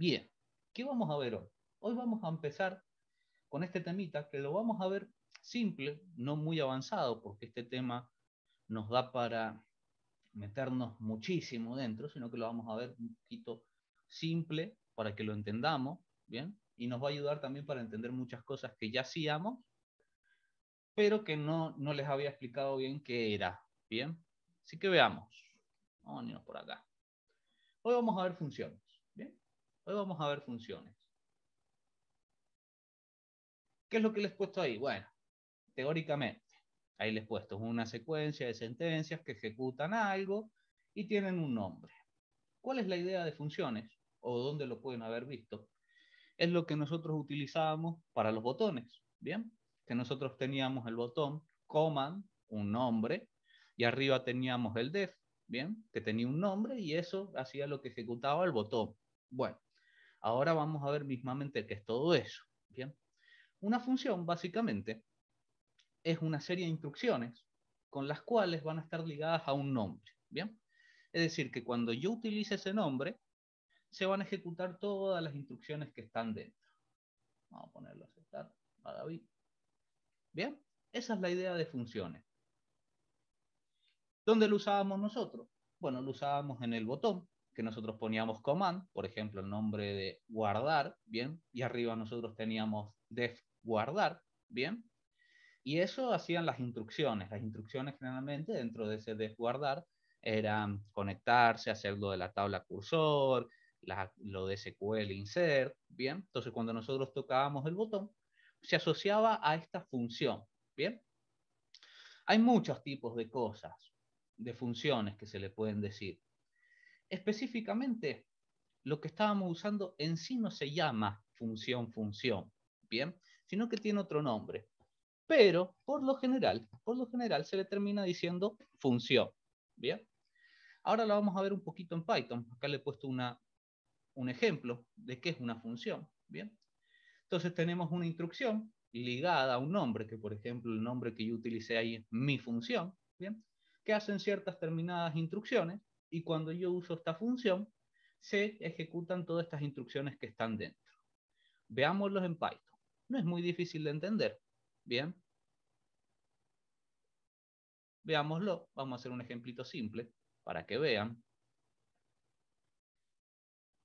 Bien, ¿qué vamos a ver hoy? Hoy vamos a empezar con este temita que lo vamos a ver simple, no muy avanzado, porque este tema nos da para meternos muchísimo dentro, sino que lo vamos a ver un poquito simple para que lo entendamos, ¿bien? Y nos va a ayudar también para entender muchas cosas que ya hacíamos, pero que no, no les había explicado bien qué era, ¿bien? Así que veamos. Irnos por acá. Hoy vamos a ver funciones. Hoy vamos a ver funciones. ¿Qué es lo que les he puesto ahí? Bueno, teóricamente, ahí les he puesto una secuencia de sentencias que ejecutan algo y tienen un nombre. ¿Cuál es la idea de funciones? ¿O dónde lo pueden haber visto? Es lo que nosotros utilizábamos para los botones, ¿bien? Que nosotros teníamos el botón command, un nombre, y arriba teníamos el def, ¿bien? Que tenía un nombre y eso hacía lo que ejecutaba el botón. Bueno, ahora vamos a ver mismamente qué es todo eso, ¿bien? Una función, básicamente, es una serie de instrucciones con las cuales van a estar ligadas a un nombre. ¿Bien? Es decir, que cuando yo utilice ese nombre, se van a ejecutar todas las instrucciones que están dentro. Vamos a ponerlo a aceptar a David. ¿Bien? Esa es la idea de funciones. ¿Dónde lo usábamos nosotros? Bueno, lo usábamos en el botón, que nosotros poníamos command, por ejemplo, el nombre de guardar, ¿bien? Y arriba nosotros teníamos def guardar, ¿bien? Y eso hacían las instrucciones. Las instrucciones generalmente dentro de ese def guardar eran conectarse, hacerlo de la tabla cursor, lo de SQL insert, ¿bien? Entonces cuando nosotros tocábamos el botón, se asociaba a esta función, ¿bien? Hay muchos tipos de cosas, de funciones que se le pueden decir. Específicamente, lo que estábamos usando en sí no se llama función función, ¿bien? Sino que tiene otro nombre. Pero, por lo general, por lo general se le termina diciendo función, ¿bien? Ahora lo vamos a ver un poquito en Python. Acá le he puesto una, un ejemplo de qué es una función, ¿bien? Entonces tenemos una instrucción ligada a un nombre, que por ejemplo el nombre que yo utilicé ahí es mi función, ¿bien? Que hacen ciertas terminadas instrucciones y cuando yo uso esta función, se ejecutan todas estas instrucciones que están dentro. Veámoslos en Python. No es muy difícil de entender. Bien. Veámoslo. Vamos a hacer un ejemplito simple para que vean.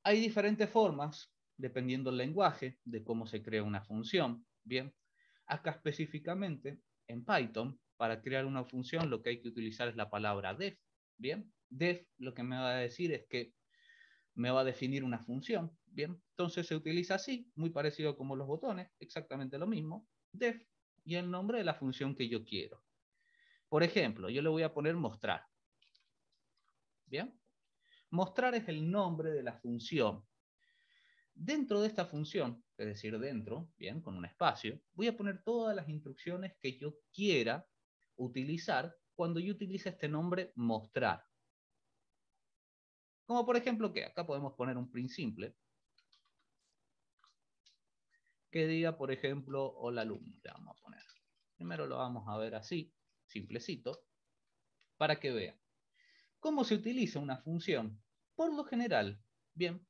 Hay diferentes formas, dependiendo del lenguaje, de cómo se crea una función. Bien. Acá específicamente, en Python, para crear una función lo que hay que utilizar es la palabra def. Bien. Def lo que me va a decir es que me va a definir una función. Bien, entonces se utiliza así, muy parecido como los botones, exactamente lo mismo, def y el nombre de la función que yo quiero. Por ejemplo, yo le voy a poner mostrar. Bien, mostrar es el nombre de la función. Dentro de esta función, es decir, dentro, bien, con un espacio, voy a poner todas las instrucciones que yo quiera utilizar cuando yo utilice este nombre mostrar. Como por ejemplo que acá podemos poner un print simple que diga, por ejemplo, hola alumno, le vamos a poner. Primero lo vamos a ver así, simplecito, para que vean. ¿Cómo se utiliza una función? Por lo general, bien,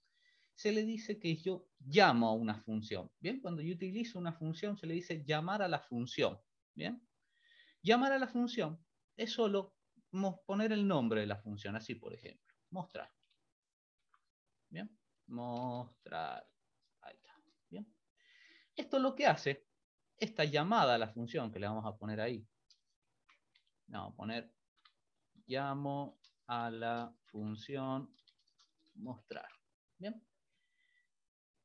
se le dice que yo llamo a una función. Bien, cuando yo utilizo una función se le dice llamar a la función. Bien, llamar a la función es solo poner el nombre de la función, así por ejemplo, mostrar. Bien, mostrar. Ahí está. Bien. Esto lo que hace, esta llamada a la función que le vamos a poner ahí. Vamos a poner, llamo a la función mostrar. Bien.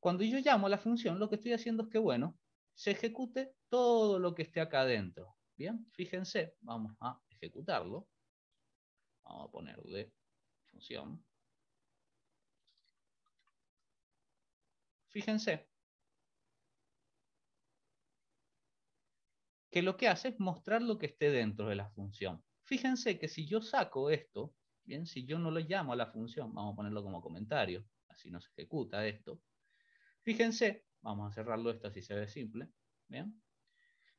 Cuando yo llamo a la función, lo que estoy haciendo es que, bueno, se ejecute todo lo que esté acá adentro. Bien, fíjense, vamos a ejecutarlo. Vamos a ponerle función. Fíjense que lo que hace es mostrar lo que esté dentro de la función. Fíjense que si yo saco esto, bien, si yo no lo llamo a la función, vamos a ponerlo como comentario, así no se ejecuta esto. Fíjense, vamos a cerrarlo esto así se ve simple, bien.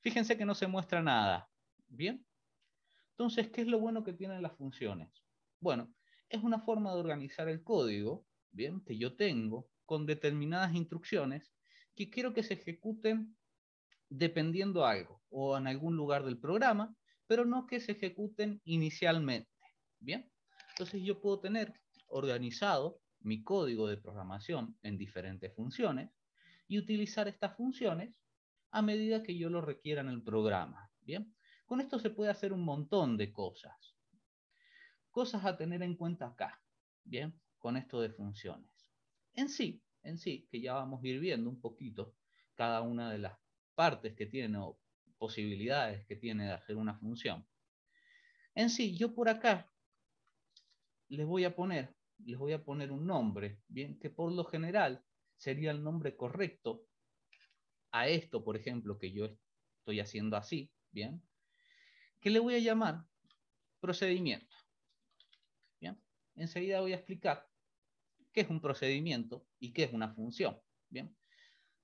Fíjense que no se muestra nada, bien. Entonces, ¿qué es lo bueno que tienen las funciones? Bueno, es una forma de organizar el código, bien, que yo tengo con determinadas instrucciones que quiero que se ejecuten dependiendo algo o en algún lugar del programa, pero no que se ejecuten inicialmente. Bien, entonces yo puedo tener organizado mi código de programación en diferentes funciones y utilizar estas funciones a medida que yo lo requiera en el programa. Bien, con esto se puede hacer un montón de cosas. Cosas a tener en cuenta acá. Bien, con esto de funciones. En sí, en sí, que ya vamos a ir viendo un poquito cada una de las partes que tiene o posibilidades que tiene de hacer una función. En sí, yo por acá les voy a poner, les voy a poner un nombre, bien, que por lo general sería el nombre correcto a esto, por ejemplo, que yo estoy haciendo así, bien, que le voy a llamar procedimiento. Bien, enseguida voy a explicar qué es un procedimiento y qué es una función, bien.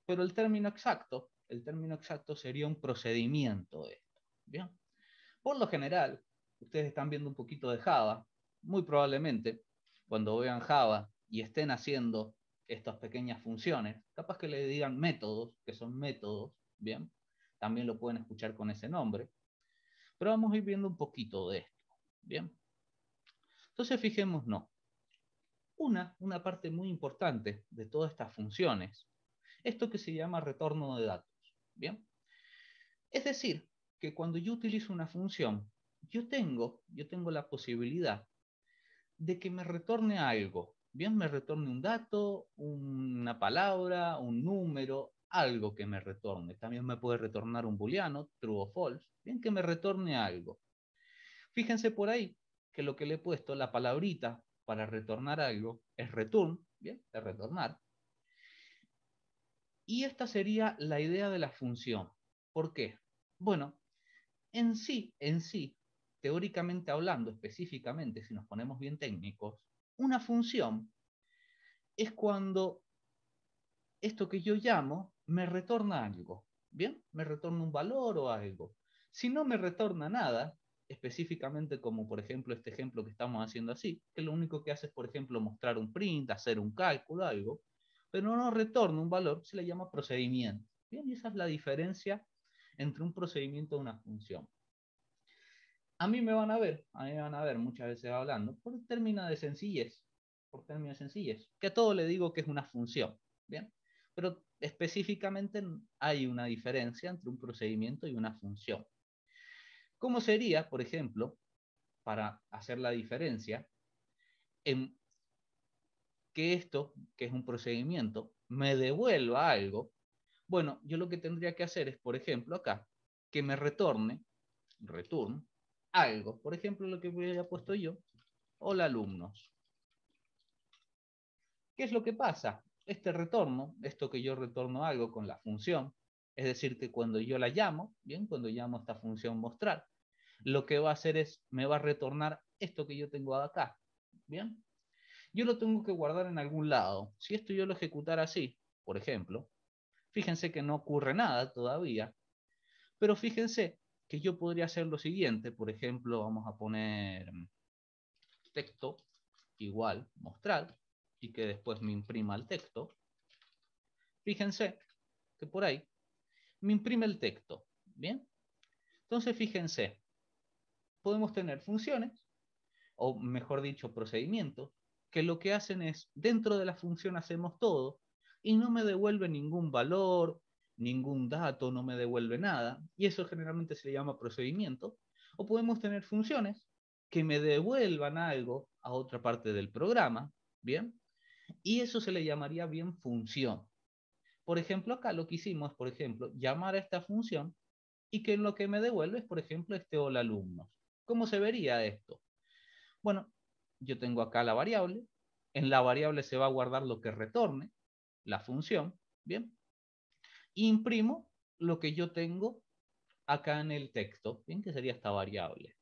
Pero el término exacto, el término exacto sería un procedimiento de esto, bien. Por lo general, ustedes están viendo un poquito de Java, muy probablemente cuando vean Java y estén haciendo estas pequeñas funciones, capaz que le digan métodos, que son métodos, ¿bien? También lo pueden escuchar con ese nombre. Pero vamos a ir viendo un poquito de esto, ¿bien? Entonces fijémonos, una, una parte muy importante de todas estas funciones, esto que se llama retorno de datos, ¿bien? Es decir, que cuando yo utilizo una función, yo tengo, yo tengo la posibilidad de que me retorne algo. Bien, me retorne un dato, una palabra, un número, algo que me retorne. También me puede retornar un booleano, true o false. Bien, que me retorne algo. Fíjense por ahí que lo que le he puesto, la palabrita para retornar algo, es return, bien, es retornar. Y esta sería la idea de la función. ¿Por qué? Bueno, en sí, en sí, teóricamente hablando, específicamente, si nos ponemos bien técnicos, una función es cuando esto que yo llamo me retorna algo. ¿Bien? Me retorna un valor o algo. Si no me retorna nada, específicamente como por ejemplo este ejemplo que estamos haciendo así, que lo único que hace es, por ejemplo, mostrar un print, hacer un cálculo, algo, pero no retorna un valor, se le llama procedimiento. Bien, y esa es la diferencia entre un procedimiento y una función a mí me van a ver, a mí me van a ver muchas veces hablando por término de sencillez, por término de sencillez, que a todo le digo que es una función, ¿bien? Pero específicamente hay una diferencia entre un procedimiento y una función. ¿Cómo sería, por ejemplo, para hacer la diferencia, en que esto, que es un procedimiento, me devuelva algo? Bueno, yo lo que tendría que hacer es, por ejemplo, acá, que me retorne, return, algo. Por ejemplo, lo que voy a puesto yo. Hola alumnos. ¿Qué es lo que pasa? Este retorno, esto que yo retorno algo con la función, es decir, que cuando yo la llamo, bien, cuando llamo esta función mostrar, lo que va a hacer es, me va a retornar esto que yo tengo acá, bien. Yo lo tengo que guardar en algún lado. Si esto yo lo ejecutara así, por ejemplo, fíjense que no ocurre nada todavía, pero fíjense que yo podría hacer lo siguiente, por ejemplo, vamos a poner texto igual mostrar y que después me imprima el texto. Fíjense que por ahí me imprime el texto, ¿bien? Entonces, fíjense, podemos tener funciones, o mejor dicho, procedimientos, que lo que hacen es, dentro de la función hacemos todo, y no me devuelve ningún valor ningún dato, no me devuelve nada, y eso generalmente se le llama procedimiento, o podemos tener funciones que me devuelvan algo a otra parte del programa, ¿bien? Y eso se le llamaría bien función. Por ejemplo, acá lo que hicimos, por ejemplo, llamar a esta función y que lo que me devuelve es, por ejemplo, este hola alumnos. ¿Cómo se vería esto? Bueno, yo tengo acá la variable, en la variable se va a guardar lo que retorne, la función, ¿bien? imprimo lo que yo tengo acá en el texto, bien que sería esta variable.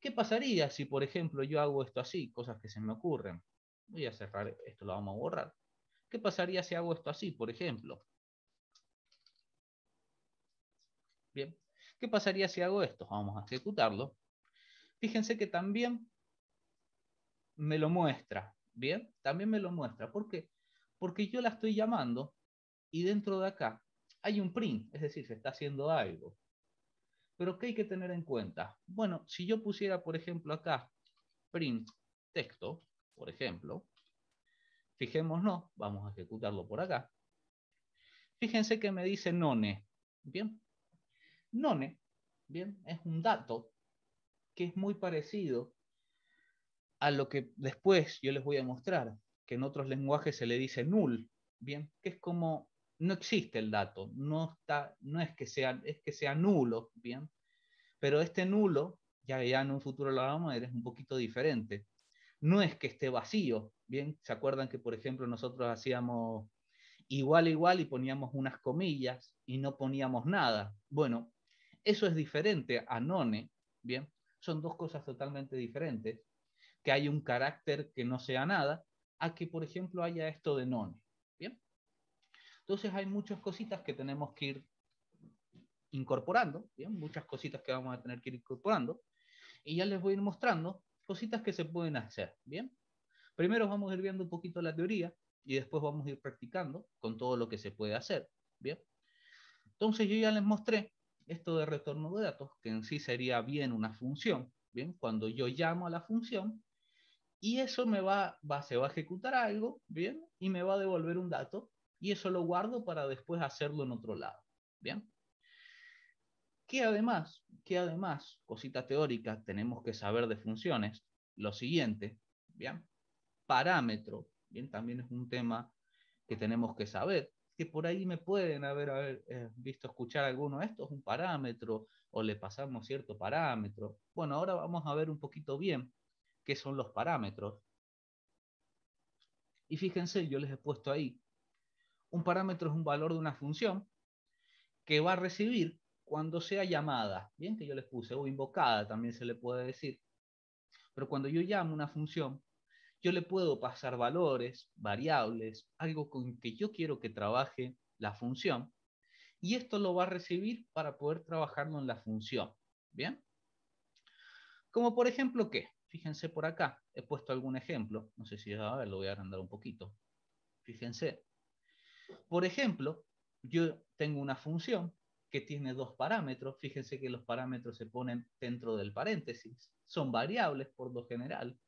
¿Qué pasaría si, por ejemplo, yo hago esto así? Cosas que se me ocurren. Voy a cerrar, esto lo vamos a borrar. ¿Qué pasaría si hago esto así, por ejemplo? Bien. ¿Qué pasaría si hago esto? Vamos a ejecutarlo. Fíjense que también me lo muestra. Bien, también me lo muestra. ¿Por qué? Porque yo la estoy llamando y dentro de acá hay un print, es decir, se está haciendo algo. Pero ¿qué hay que tener en cuenta? Bueno, si yo pusiera, por ejemplo, acá print texto, por ejemplo, fijémonos, vamos a ejecutarlo por acá. Fíjense que me dice none, ¿bien? None, ¿bien? Es un dato que es muy parecido a lo que después yo les voy a mostrar, que en otros lenguajes se le dice null, ¿bien? Que es como no existe el dato, no, está, no es, que sea, es que sea nulo, ¿bien? Pero este nulo, ya, ya en un futuro lo vamos a ver, es un poquito diferente. No es que esté vacío, ¿bien? ¿Se acuerdan que, por ejemplo, nosotros hacíamos igual, igual y poníamos unas comillas y no poníamos nada? Bueno, eso es diferente a none, ¿bien? Son dos cosas totalmente diferentes. Que hay un carácter que no sea nada, a que, por ejemplo, haya esto de none, ¿bien? Entonces hay muchas cositas que tenemos que ir incorporando, ¿bien? muchas cositas que vamos a tener que ir incorporando, y ya les voy a ir mostrando cositas que se pueden hacer. ¿bien? Primero vamos a ir viendo un poquito la teoría y después vamos a ir practicando con todo lo que se puede hacer. ¿bien? Entonces yo ya les mostré esto de retorno de datos, que en sí sería bien una función. ¿bien? Cuando yo llamo a la función, y eso me va, va, se va a ejecutar algo, ¿bien? Y me va a devolver un dato y eso lo guardo para después hacerlo en otro lado. ¿Bien? Que además, que además, cosita teórica, tenemos que saber de funciones, lo siguiente, ¿bien? Parámetro, ¿bien? También es un tema que tenemos que saber, que por ahí me pueden haber, eh, visto escuchar alguno, esto es un parámetro, o le pasamos cierto parámetro. Bueno, ahora vamos a ver un poquito bien qué son los parámetros. Y fíjense, yo les he puesto ahí un parámetro es un valor de una función que va a recibir cuando sea llamada, bien que yo les puse, o invocada también se le puede decir. Pero cuando yo llamo una función, yo le puedo pasar valores, variables, algo con que yo quiero que trabaje la función, y esto lo va a recibir para poder trabajarlo en la función. ¿Bien? Como por ejemplo, ¿qué? Fíjense por acá, he puesto algún ejemplo, no sé si a ver, lo voy a agrandar un poquito. Fíjense, por ejemplo, yo tengo una función que tiene dos parámetros. Fíjense que los parámetros se ponen dentro del paréntesis. Son variables por lo general.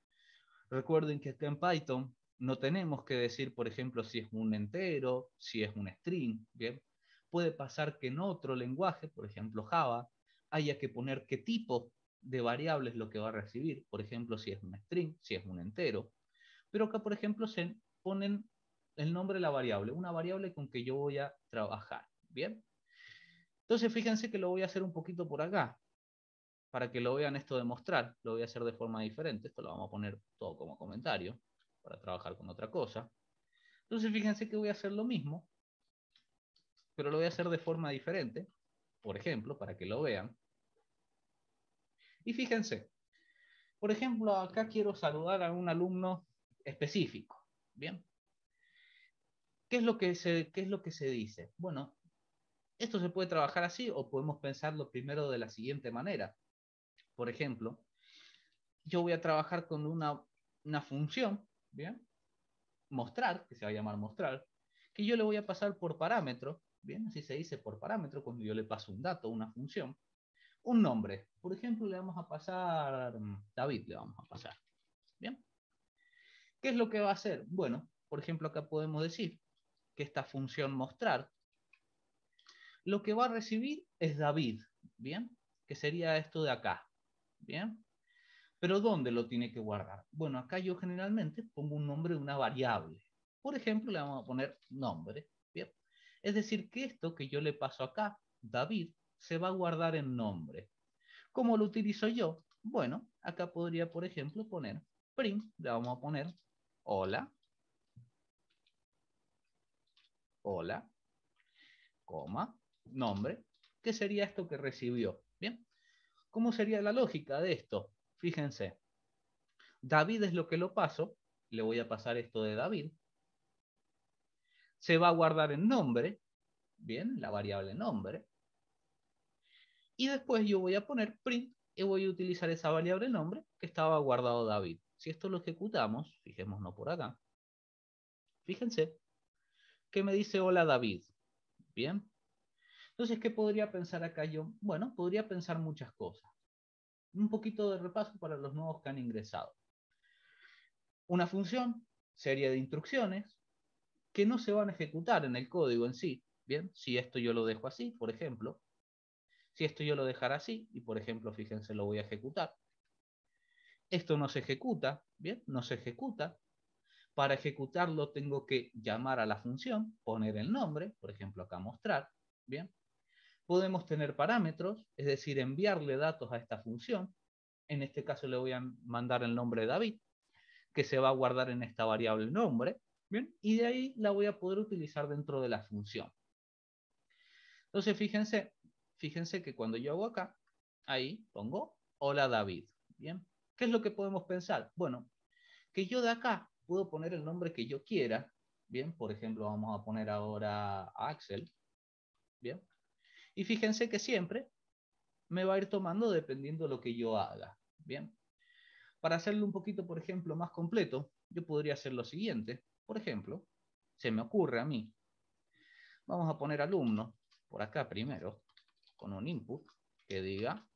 Recuerden que acá en Python no tenemos que decir, por ejemplo, si es un entero, si es un string. ¿bien? Puede pasar que en otro lenguaje, por ejemplo Java, haya que poner qué tipo de variable es lo que va a recibir. Por ejemplo, si es un string, si es un entero. Pero acá, por ejemplo, se ponen el nombre de la variable, una variable con que yo voy a trabajar. ¿Bien? Entonces, fíjense que lo voy a hacer un poquito por acá, para que lo vean esto de mostrar. Lo voy a hacer de forma diferente. Esto lo vamos a poner todo como comentario, para trabajar con otra cosa. Entonces, fíjense que voy a hacer lo mismo, pero lo voy a hacer de forma diferente. Por ejemplo, para que lo vean. Y fíjense, por ejemplo, acá quiero saludar a un alumno específico. Bien, ¿Qué es lo que se, qué es lo que se dice? Bueno, esto se puede trabajar así o podemos pensarlo primero de la siguiente manera. Por ejemplo, yo voy a trabajar con una, una función, ¿bien? Mostrar, que se va a llamar mostrar, que yo le voy a pasar por parámetro, ¿bien? Así se dice por parámetro cuando yo le paso un dato, una función, un nombre. Por ejemplo, le vamos a pasar David, le vamos a pasar, ¿bien? ¿Qué es lo que va a hacer? Bueno, por ejemplo, acá podemos decir que esta función mostrar, lo que va a recibir es David, ¿bien? Que sería esto de acá, ¿bien? Pero ¿dónde lo tiene que guardar? Bueno, acá yo generalmente pongo un nombre de una variable. Por ejemplo, le vamos a poner nombre, ¿bien? Es decir, que esto que yo le paso acá, David, se va a guardar en nombre. ¿Cómo lo utilizo yo? Bueno, acá podría, por ejemplo, poner print, le vamos a poner hola, hola, coma, nombre, ¿qué sería esto que recibió? ¿Cómo sería la lógica de esto? Fíjense, David es lo que lo paso, le voy a pasar esto de David, se va a guardar en nombre, bien, la variable nombre, y después yo voy a poner print y voy a utilizar esa variable nombre que estaba guardado David. Si esto lo ejecutamos, fijémonos por acá, fíjense que me dice hola David. Bien. Entonces, ¿qué podría pensar acá yo? Bueno, podría pensar muchas cosas. Un poquito de repaso para los nuevos que han ingresado. Una función, serie de instrucciones, que no se van a ejecutar en el código en sí. Bien, si esto yo lo dejo así, por ejemplo, si esto yo lo dejara así, y por ejemplo, fíjense, lo voy a ejecutar. Esto no se ejecuta, bien, no se ejecuta. Para ejecutarlo tengo que llamar a la función, poner el nombre, por ejemplo acá mostrar, bien. Podemos tener parámetros, es decir, enviarle datos a esta función. En este caso le voy a mandar el nombre David, que se va a guardar en esta variable nombre, bien, y de ahí la voy a poder utilizar dentro de la función. Entonces, fíjense, fíjense que cuando yo hago acá, ahí pongo hola David, bien. ¿Qué es lo que podemos pensar? Bueno, que yo de acá puedo poner el nombre que yo quiera. Bien, por ejemplo, vamos a poner ahora Axel. Bien. Y fíjense que siempre me va a ir tomando dependiendo de lo que yo haga. Bien. Para hacerlo un poquito, por ejemplo, más completo, yo podría hacer lo siguiente. Por ejemplo, se me ocurre a mí. Vamos a poner alumno por acá primero, con un input que diga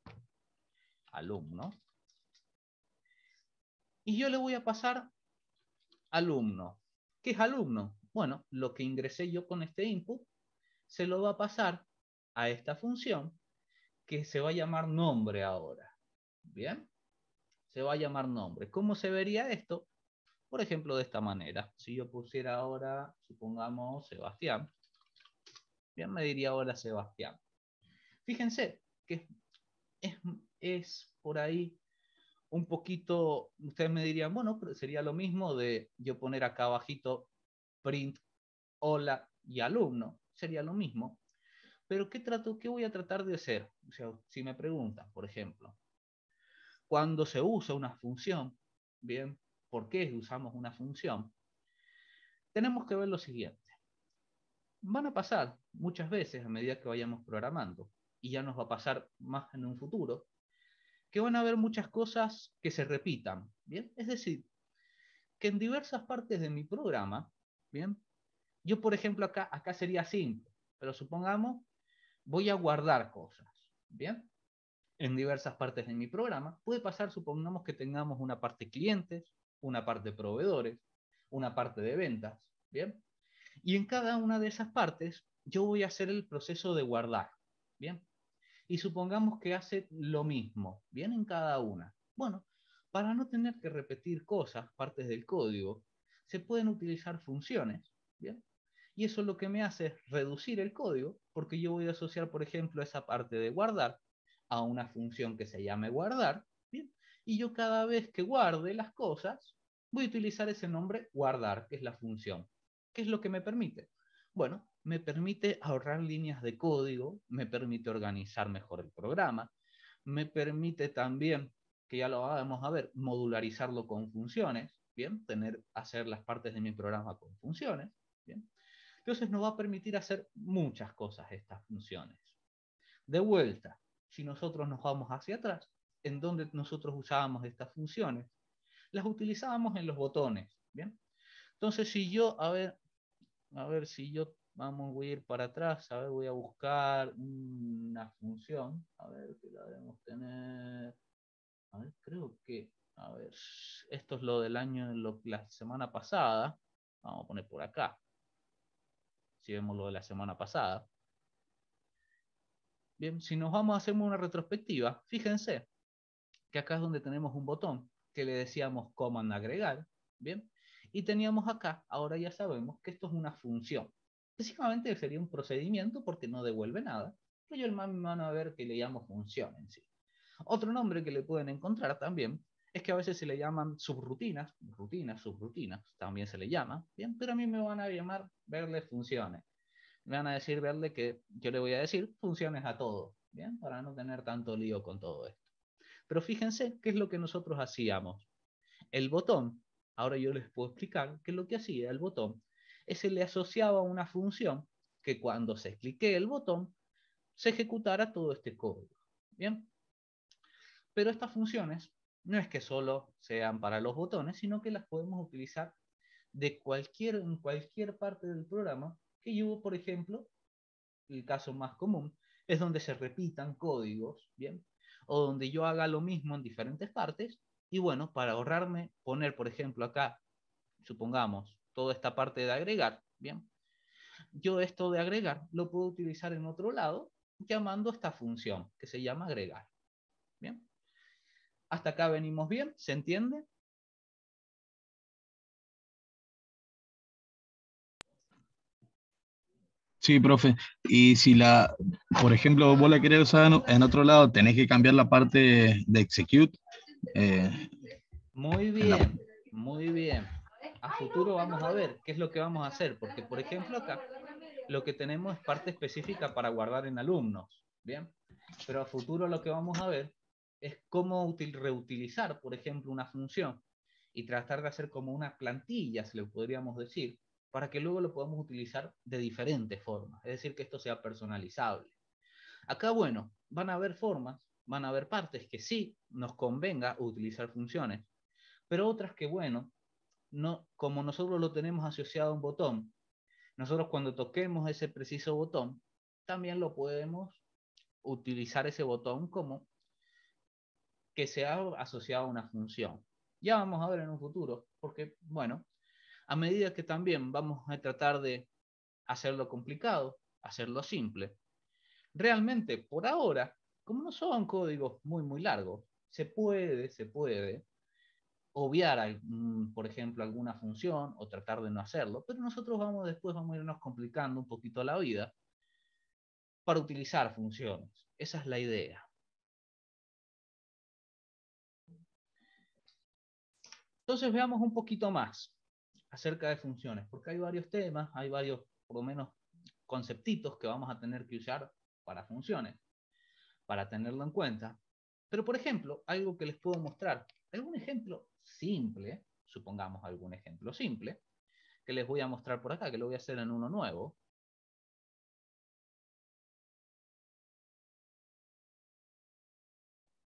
alumno. Y yo le voy a pasar alumno. ¿Qué es alumno? Bueno, lo que ingresé yo con este input se lo va a pasar a esta función que se va a llamar nombre ahora. ¿Bien? Se va a llamar nombre. ¿Cómo se vería esto? Por ejemplo, de esta manera. Si yo pusiera ahora, supongamos, Sebastián. Bien, me diría ahora Sebastián. Fíjense que es, es por ahí un poquito, ustedes me dirían, bueno, pero sería lo mismo de yo poner acá abajito print, hola y alumno, sería lo mismo. Pero ¿qué, trato, qué voy a tratar de hacer? O sea, si me preguntan, por ejemplo, cuando se usa una función, bien, ¿por qué usamos una función? Tenemos que ver lo siguiente. Van a pasar muchas veces a medida que vayamos programando, y ya nos va a pasar más en un futuro, que van a haber muchas cosas que se repitan, ¿bien? Es decir, que en diversas partes de mi programa, ¿bien? Yo, por ejemplo, acá, acá sería simple, pero supongamos, voy a guardar cosas, ¿bien? En diversas partes de mi programa. Puede pasar, supongamos que tengamos una parte clientes, una parte proveedores, una parte de ventas, ¿bien? Y en cada una de esas partes, yo voy a hacer el proceso de guardar, ¿bien? y supongamos que hace lo mismo, bien en cada una. Bueno, para no tener que repetir cosas, partes del código, se pueden utilizar funciones, ¿bien? Y eso lo que me hace es reducir el código, porque yo voy a asociar, por ejemplo, esa parte de guardar a una función que se llame guardar, ¿bien? Y yo cada vez que guarde las cosas, voy a utilizar ese nombre guardar, que es la función. ¿Qué es lo que me permite? Bueno, me permite ahorrar líneas de código, me permite organizar mejor el programa, me permite también, que ya lo vamos a ver, modularizarlo con funciones, ¿bien? Tener, hacer las partes de mi programa con funciones, ¿bien? Entonces nos va a permitir hacer muchas cosas estas funciones. De vuelta, si nosotros nos vamos hacia atrás, en donde nosotros usábamos estas funciones, las utilizábamos en los botones, ¿bien? Entonces, si yo, a ver, a ver si yo Vamos, voy a ir para atrás, a ver, voy a buscar una función, a ver, que la debemos tener, a ver, creo que, a ver, esto es lo del año, lo, la semana pasada, vamos a poner por acá, si vemos lo de la semana pasada. Bien, si nos vamos a hacer una retrospectiva, fíjense que acá es donde tenemos un botón que le decíamos command agregar, bien, y teníamos acá, ahora ya sabemos que esto es una función. Básicamente sería un procedimiento porque no devuelve nada, pero yo me van a ver que le llamo función en sí. Otro nombre que le pueden encontrar también es que a veces se le llaman subrutinas, rutinas, subrutinas, también se le llama, ¿bien? Pero a mí me van a llamar verle funciones. Me van a decir verle que yo le voy a decir funciones a todo, ¿bien? Para no tener tanto lío con todo esto. Pero fíjense qué es lo que nosotros hacíamos. El botón, ahora yo les puedo explicar qué es lo que hacía el botón se le asociaba una función que cuando se clique el botón, se ejecutara todo este código. Bien. Pero estas funciones no es que solo sean para los botones, sino que las podemos utilizar de cualquier, en cualquier parte del programa Que yo, por ejemplo, el caso más común, es donde se repitan códigos, ¿bien? O donde yo haga lo mismo en diferentes partes. Y bueno, para ahorrarme, poner, por ejemplo, acá, supongamos, toda esta parte de agregar, ¿bien? Yo esto de agregar lo puedo utilizar en otro lado llamando esta función que se llama agregar. ¿Bien? Hasta acá venimos bien, ¿se entiende? Sí, profe. Y si la, por ejemplo, vos la querés usar en otro lado, tenés que cambiar la parte de execute. Eh, muy bien, muy bien. A futuro vamos a ver qué es lo que vamos a hacer, porque por ejemplo acá lo que tenemos es parte específica para guardar en alumnos, ¿bien? Pero a futuro lo que vamos a ver es cómo reutilizar, por ejemplo, una función y tratar de hacer como una plantilla, se le podríamos decir, para que luego lo podamos utilizar de diferentes formas, es decir, que esto sea personalizable. Acá, bueno, van a haber formas, van a haber partes que sí nos convenga utilizar funciones, pero otras que, bueno, no, como nosotros lo tenemos asociado a un botón, nosotros cuando toquemos ese preciso botón, también lo podemos utilizar ese botón como que sea asociado a una función. Ya vamos a ver en un futuro, porque, bueno, a medida que también vamos a tratar de hacerlo complicado, hacerlo simple, realmente por ahora, como no son códigos muy, muy largos, se puede, se puede obviar, por ejemplo, alguna función o tratar de no hacerlo, pero nosotros vamos después, vamos a irnos complicando un poquito la vida para utilizar funciones. Esa es la idea. Entonces veamos un poquito más acerca de funciones, porque hay varios temas, hay varios, por lo menos, conceptitos que vamos a tener que usar para funciones, para tenerlo en cuenta. Pero, por ejemplo, algo que les puedo mostrar, algún ejemplo simple, supongamos algún ejemplo simple, que les voy a mostrar por acá, que lo voy a hacer en uno nuevo.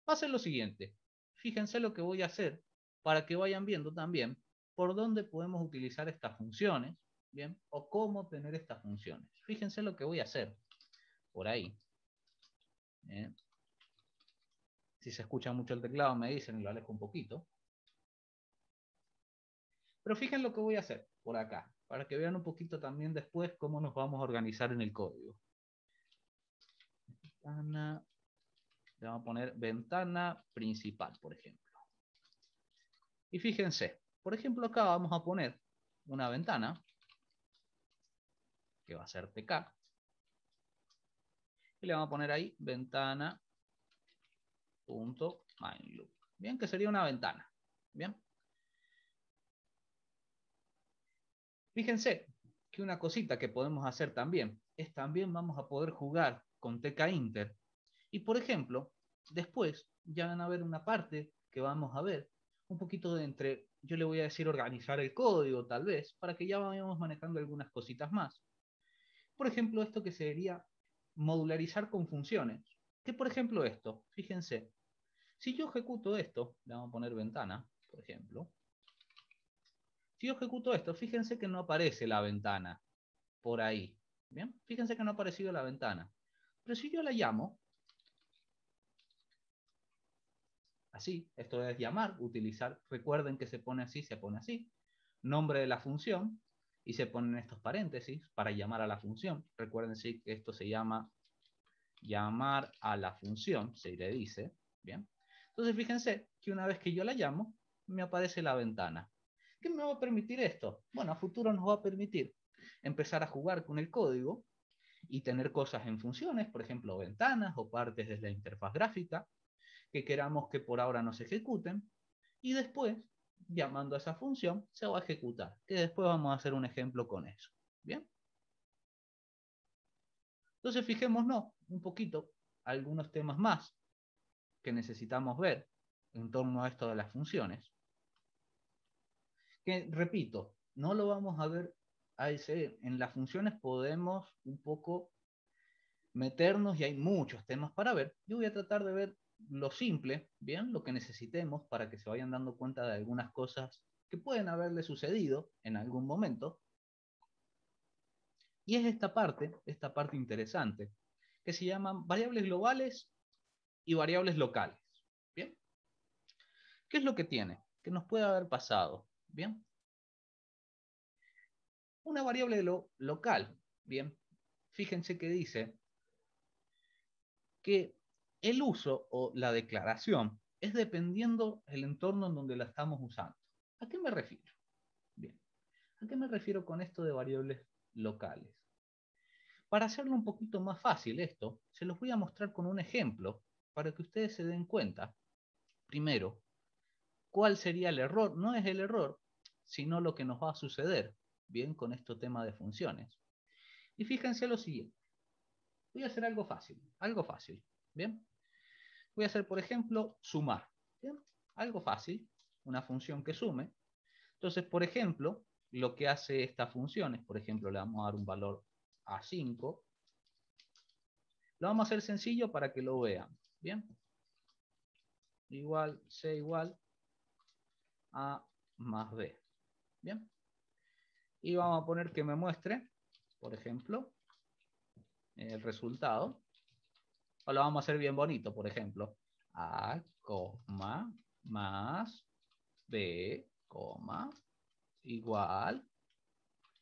Va a ser lo siguiente. Fíjense lo que voy a hacer para que vayan viendo también por dónde podemos utilizar estas funciones, ¿bien? O cómo tener estas funciones. Fíjense lo que voy a hacer por ahí. Si se escucha mucho el teclado me dicen y lo alejo un poquito. Pero fíjense lo que voy a hacer por acá, para que vean un poquito también después cómo nos vamos a organizar en el código. Ventana, le vamos a poner ventana principal, por ejemplo. Y fíjense, por ejemplo, acá vamos a poner una ventana, que va a ser TK, y le vamos a poner ahí ventana punto Bien, que sería una ventana. Bien. Fíjense que una cosita que podemos hacer también es también vamos a poder jugar con TK Inter. Y por ejemplo, después ya van a ver una parte que vamos a ver un poquito de entre, yo le voy a decir organizar el código tal vez, para que ya vayamos manejando algunas cositas más. Por ejemplo, esto que sería modularizar con funciones. Que por ejemplo esto, fíjense, si yo ejecuto esto, le vamos a poner ventana, por ejemplo. Si yo ejecuto esto, fíjense que no aparece la ventana por ahí. Bien, fíjense que no ha aparecido la ventana. Pero si yo la llamo, así. Esto es llamar, utilizar. Recuerden que se pone así, se pone así. Nombre de la función y se ponen estos paréntesis para llamar a la función. Recuerden sí, que esto se llama llamar a la función, se le dice. Bien. Entonces fíjense que una vez que yo la llamo, me aparece la ventana. ¿Qué me va a permitir esto? Bueno, a futuro nos va a permitir empezar a jugar con el código y tener cosas en funciones, por ejemplo, ventanas o partes de la interfaz gráfica, que queramos que por ahora no se ejecuten y después, llamando a esa función, se va a ejecutar, que después vamos a hacer un ejemplo con eso. ¿Bien? Entonces fijémonos un poquito algunos temas más que necesitamos ver en torno a esto de las funciones. Que, repito, no lo vamos a ver a ese, en las funciones podemos un poco meternos y hay muchos temas para ver. Yo voy a tratar de ver lo simple, bien, lo que necesitemos para que se vayan dando cuenta de algunas cosas que pueden haberle sucedido en algún momento. Y es esta parte, esta parte interesante, que se llaman variables globales y variables locales. ¿Bien? ¿Qué es lo que tiene? ¿Qué nos puede haber pasado? ¿Bien? Una variable local, ¿bien? Fíjense que dice que el uso o la declaración es dependiendo el entorno en donde la estamos usando. ¿A qué me refiero? Bien. ¿A qué me refiero con esto de variables locales? Para hacerlo un poquito más fácil esto, se los voy a mostrar con un ejemplo para que ustedes se den cuenta, primero, cuál sería el error. No es el error, sino lo que nos va a suceder, bien, con este tema de funciones. Y fíjense lo siguiente. Voy a hacer algo fácil, algo fácil, ¿bien? Voy a hacer, por ejemplo, sumar, ¿bien? Algo fácil, una función que sume. Entonces, por ejemplo, lo que hace esta función es, por ejemplo, le vamos a dar un valor a 5. Lo vamos a hacer sencillo para que lo vean. Bien. Igual, C igual A más B. Bien. Y vamos a poner que me muestre, por ejemplo, el resultado. O lo vamos a hacer bien bonito, por ejemplo. A, más B, igual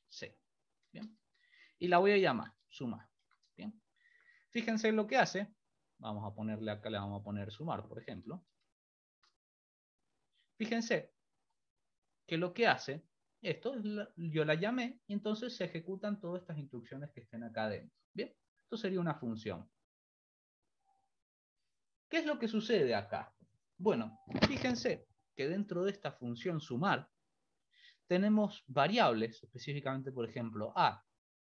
C. Bien y la voy a llamar sumar. Bien. Fíjense lo que hace. Vamos a ponerle acá, le vamos a poner sumar, por ejemplo. Fíjense que lo que hace, esto, yo la llamé y entonces se ejecutan todas estas instrucciones que estén acá adentro. Bien, esto sería una función. ¿Qué es lo que sucede acá? Bueno, fíjense que dentro de esta función sumar tenemos variables, específicamente, por ejemplo, A,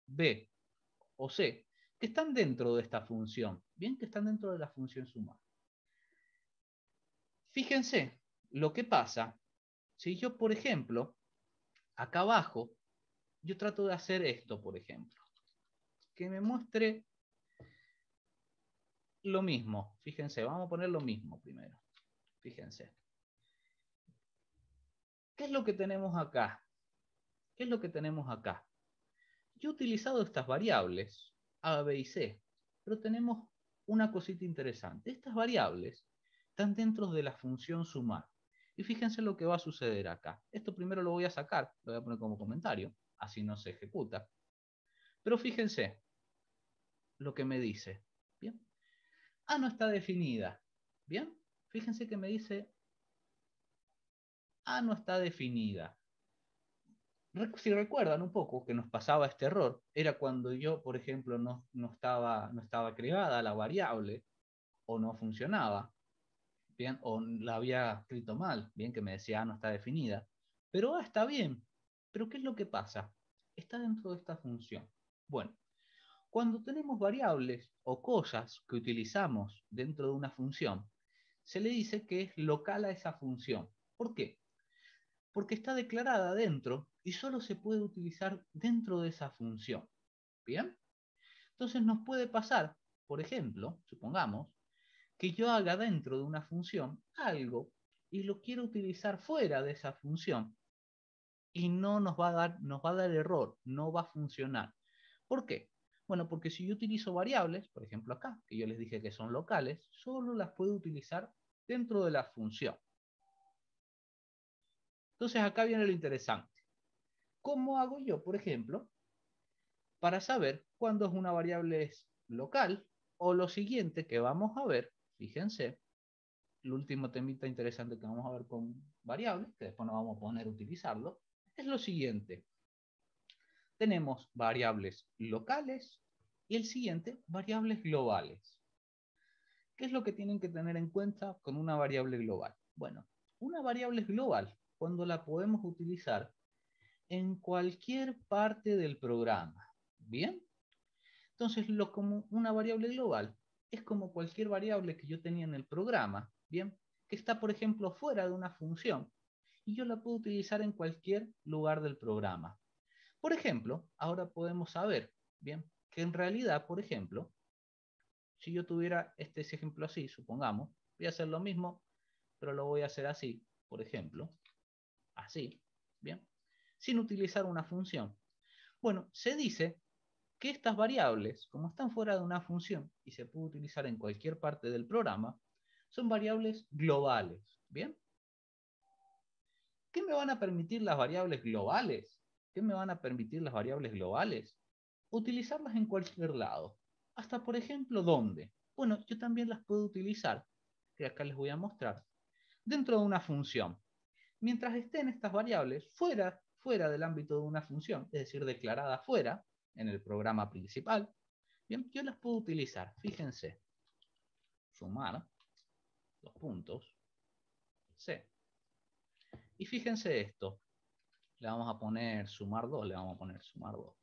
B o C, que están dentro de esta función, bien, que están dentro de la función sumar. Fíjense lo que pasa si yo, por ejemplo, acá abajo, yo trato de hacer esto, por ejemplo, que me muestre lo mismo. Fíjense, vamos a poner lo mismo primero. Fíjense. ¿Qué es lo que tenemos acá? ¿Qué es lo que tenemos acá? Yo he utilizado estas variables, A, B y C, pero tenemos una cosita interesante. Estas variables están dentro de la función sumar. Y fíjense lo que va a suceder acá. Esto primero lo voy a sacar, lo voy a poner como comentario, así no se ejecuta. Pero fíjense lo que me dice. A no está definida. ¿Bien? Fíjense que me dice A no está definida si recuerdan un poco que nos pasaba este error, era cuando yo, por ejemplo, no, estaba, no estaba creada la variable o no funcionaba, bien, o la había escrito mal, bien, que me decía, ah, no está definida, pero ah, está bien. Pero ¿qué es lo que pasa? Está dentro de esta función. Bueno, cuando tenemos variables o cosas que utilizamos dentro de una función, se le dice que es local a esa función. ¿Por qué? porque está declarada dentro y solo se puede utilizar dentro de esa función. ¿Bien? Entonces nos puede pasar, por ejemplo, supongamos, que yo haga dentro de una función algo y lo quiero utilizar fuera de esa función y no nos va a dar, nos va a dar error, no va a funcionar. ¿Por qué? Bueno, porque si yo utilizo variables, por ejemplo acá, que yo les dije que son locales, solo las puedo utilizar dentro de la función. Entonces acá viene lo interesante. ¿Cómo hago yo, por ejemplo, para saber cuándo es una variable local? O lo siguiente que vamos a ver, fíjense, el último temita interesante que vamos a ver con variables, que después nos vamos a poner a utilizarlo, es lo siguiente. Tenemos variables locales y el siguiente, variables globales. ¿Qué es lo que tienen que tener en cuenta con una variable global? Bueno, una variable global cuando la podemos utilizar en cualquier parte del programa. ¿Bien? Entonces, lo como una variable global es como cualquier variable que yo tenía en el programa, ¿bien? Que está, por ejemplo, fuera de una función y yo la puedo utilizar en cualquier lugar del programa. Por ejemplo, ahora podemos saber, ¿bien? Que en realidad, por ejemplo, si yo tuviera este ejemplo así, supongamos, voy a hacer lo mismo, pero lo voy a hacer así, por ejemplo, así, ¿bien? Sin utilizar una función. Bueno, se dice que estas variables, como están fuera de una función y se puede utilizar en cualquier parte del programa, son variables globales. ¿Bien? ¿Qué me van a permitir las variables globales? ¿Qué me van a permitir las variables globales? Utilizarlas en cualquier lado. Hasta, por ejemplo, ¿dónde? Bueno, yo también las puedo utilizar, que acá les voy a mostrar, dentro de una función. Mientras estén estas variables fuera, fuera del ámbito de una función, es decir, declarada fuera, en el programa principal, bien, yo las puedo utilizar. Fíjense, sumar, dos puntos, C. Y fíjense esto, le vamos a poner sumar 2, le vamos a poner sumar 2.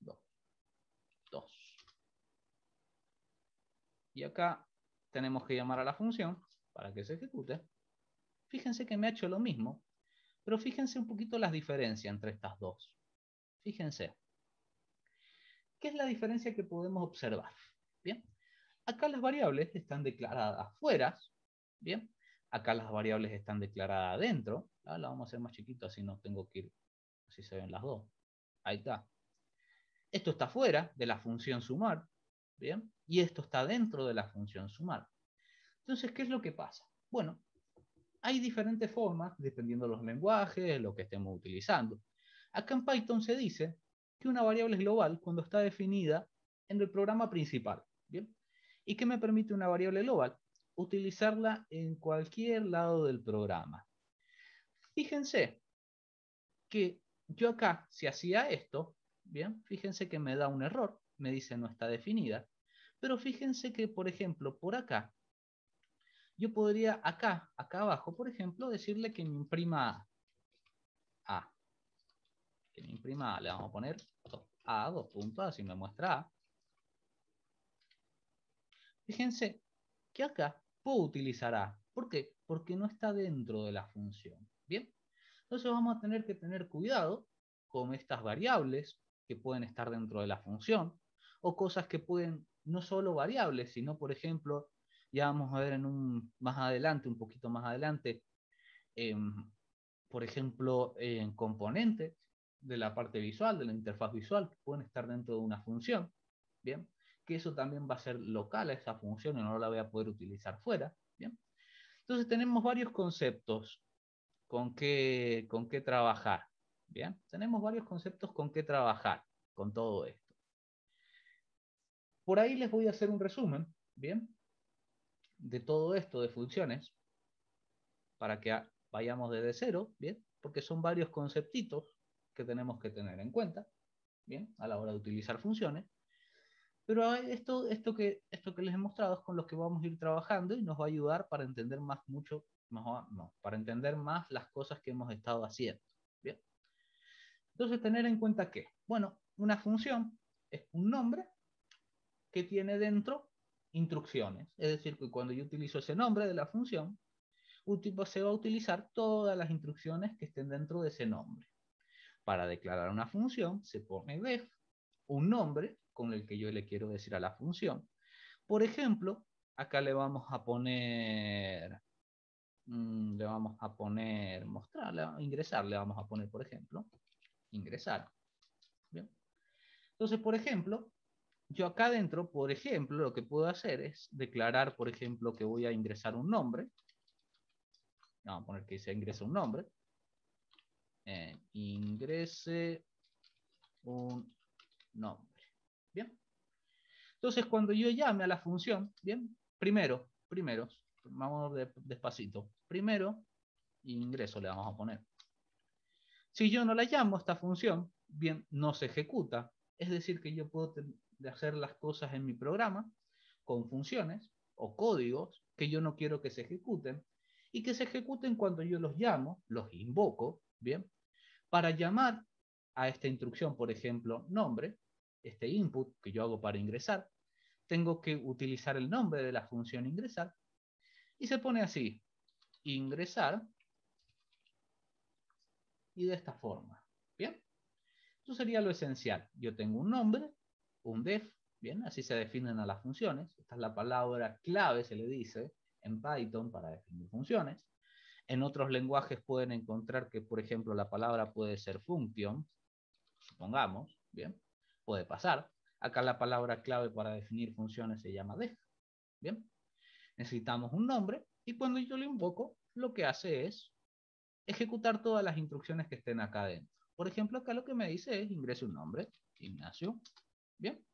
2. Y acá tenemos que llamar a la función para que se ejecute. Fíjense que me ha hecho lo mismo, pero fíjense un poquito las diferencias entre estas dos. Fíjense. ¿Qué es la diferencia que podemos observar? Bien. Acá las variables están declaradas fuera, bien. Acá las variables están declaradas adentro. Ah, la vamos a hacer más chiquito, así no tengo que ir, así se ven las dos. Ahí está. Esto está fuera de la función sumar, bien. Y esto está dentro de la función sumar. Entonces, ¿qué es lo que pasa? Bueno, hay diferentes formas, dependiendo de los lenguajes, lo que estemos utilizando. Acá en Python se dice que una variable es global cuando está definida en el programa principal. ¿bien? ¿Y qué me permite una variable global? Utilizarla en cualquier lado del programa. Fíjense que yo acá, si hacía esto, bien, fíjense que me da un error, me dice no está definida, pero fíjense que, por ejemplo, por acá yo podría acá, acá abajo, por ejemplo, decirle que me imprima A. Que me imprima A, le vamos a poner A, dos puntos, así me muestra A. Fíjense que acá puedo utilizar. ¿Por qué? Porque no está dentro de la función. ¿Bien? Entonces vamos a tener que tener cuidado con estas variables que pueden estar dentro de la función o cosas que pueden, no solo variables, sino por ejemplo ya vamos a ver en un, más adelante, un poquito más adelante, em, por ejemplo, en componentes de la parte visual, de la interfaz visual, que pueden estar dentro de una función, ¿bien? Que eso también va a ser local a esa función y no la voy a poder utilizar fuera, ¿bien? Entonces tenemos varios conceptos con qué, con qué trabajar, ¿bien? Tenemos varios conceptos con qué trabajar con todo esto. Por ahí les voy a hacer un resumen, ¿bien? de todo esto de funciones para que vayamos desde cero, ¿bien? Porque son varios conceptitos que tenemos que tener en cuenta, ¿bien? A la hora de utilizar funciones. Pero esto, esto, que, esto que les he mostrado es con lo que vamos a ir trabajando y nos va a ayudar para entender más mucho, no, para entender más las cosas que hemos estado haciendo, ¿bien? Entonces, tener en cuenta que, bueno, una función es un nombre que tiene dentro instrucciones. Es decir, que cuando yo utilizo ese nombre de la función, se va a utilizar todas las instrucciones que estén dentro de ese nombre. Para declarar una función, se pone def, un nombre con el que yo le quiero decir a la función. Por ejemplo, acá le vamos a poner, mm, le vamos a poner, mostrarle, ingresar, le vamos a poner, por ejemplo, ingresar. Entonces, por ejemplo, yo acá adentro, por ejemplo, lo que puedo hacer es declarar, por ejemplo, que voy a ingresar un nombre. Vamos a poner que se ingresa un nombre. Eh, ingrese un nombre. Entonces, cuando yo llame a la función, bien, primero, primero, vamos despacito. Primero, ingreso le vamos a poner. Si yo no la llamo esta función, bien, no se ejecuta. Es decir, que yo puedo hacer las cosas en mi programa con funciones o códigos que yo no quiero que se ejecuten y que se ejecuten cuando yo los llamo, los invoco, ¿bien? Para llamar a esta instrucción, por ejemplo, nombre, este input que yo hago para ingresar, tengo que utilizar el nombre de la función ingresar y se pone así, ingresar y de esta forma, ¿bien? Eso sería lo esencial. Yo tengo un nombre, un def, bien, así se definen a las funciones. Esta es la palabra clave, se le dice, en Python para definir funciones. En otros lenguajes pueden encontrar que, por ejemplo, la palabra puede ser function, supongamos, bien, puede pasar. Acá la palabra clave para definir funciones se llama def, bien. Necesitamos un nombre y cuando yo lo invoco, lo que hace es ejecutar todas las instrucciones que estén acá adentro. Por ejemplo, acá lo que me dice es ingrese un nombre, Ignacio, bien.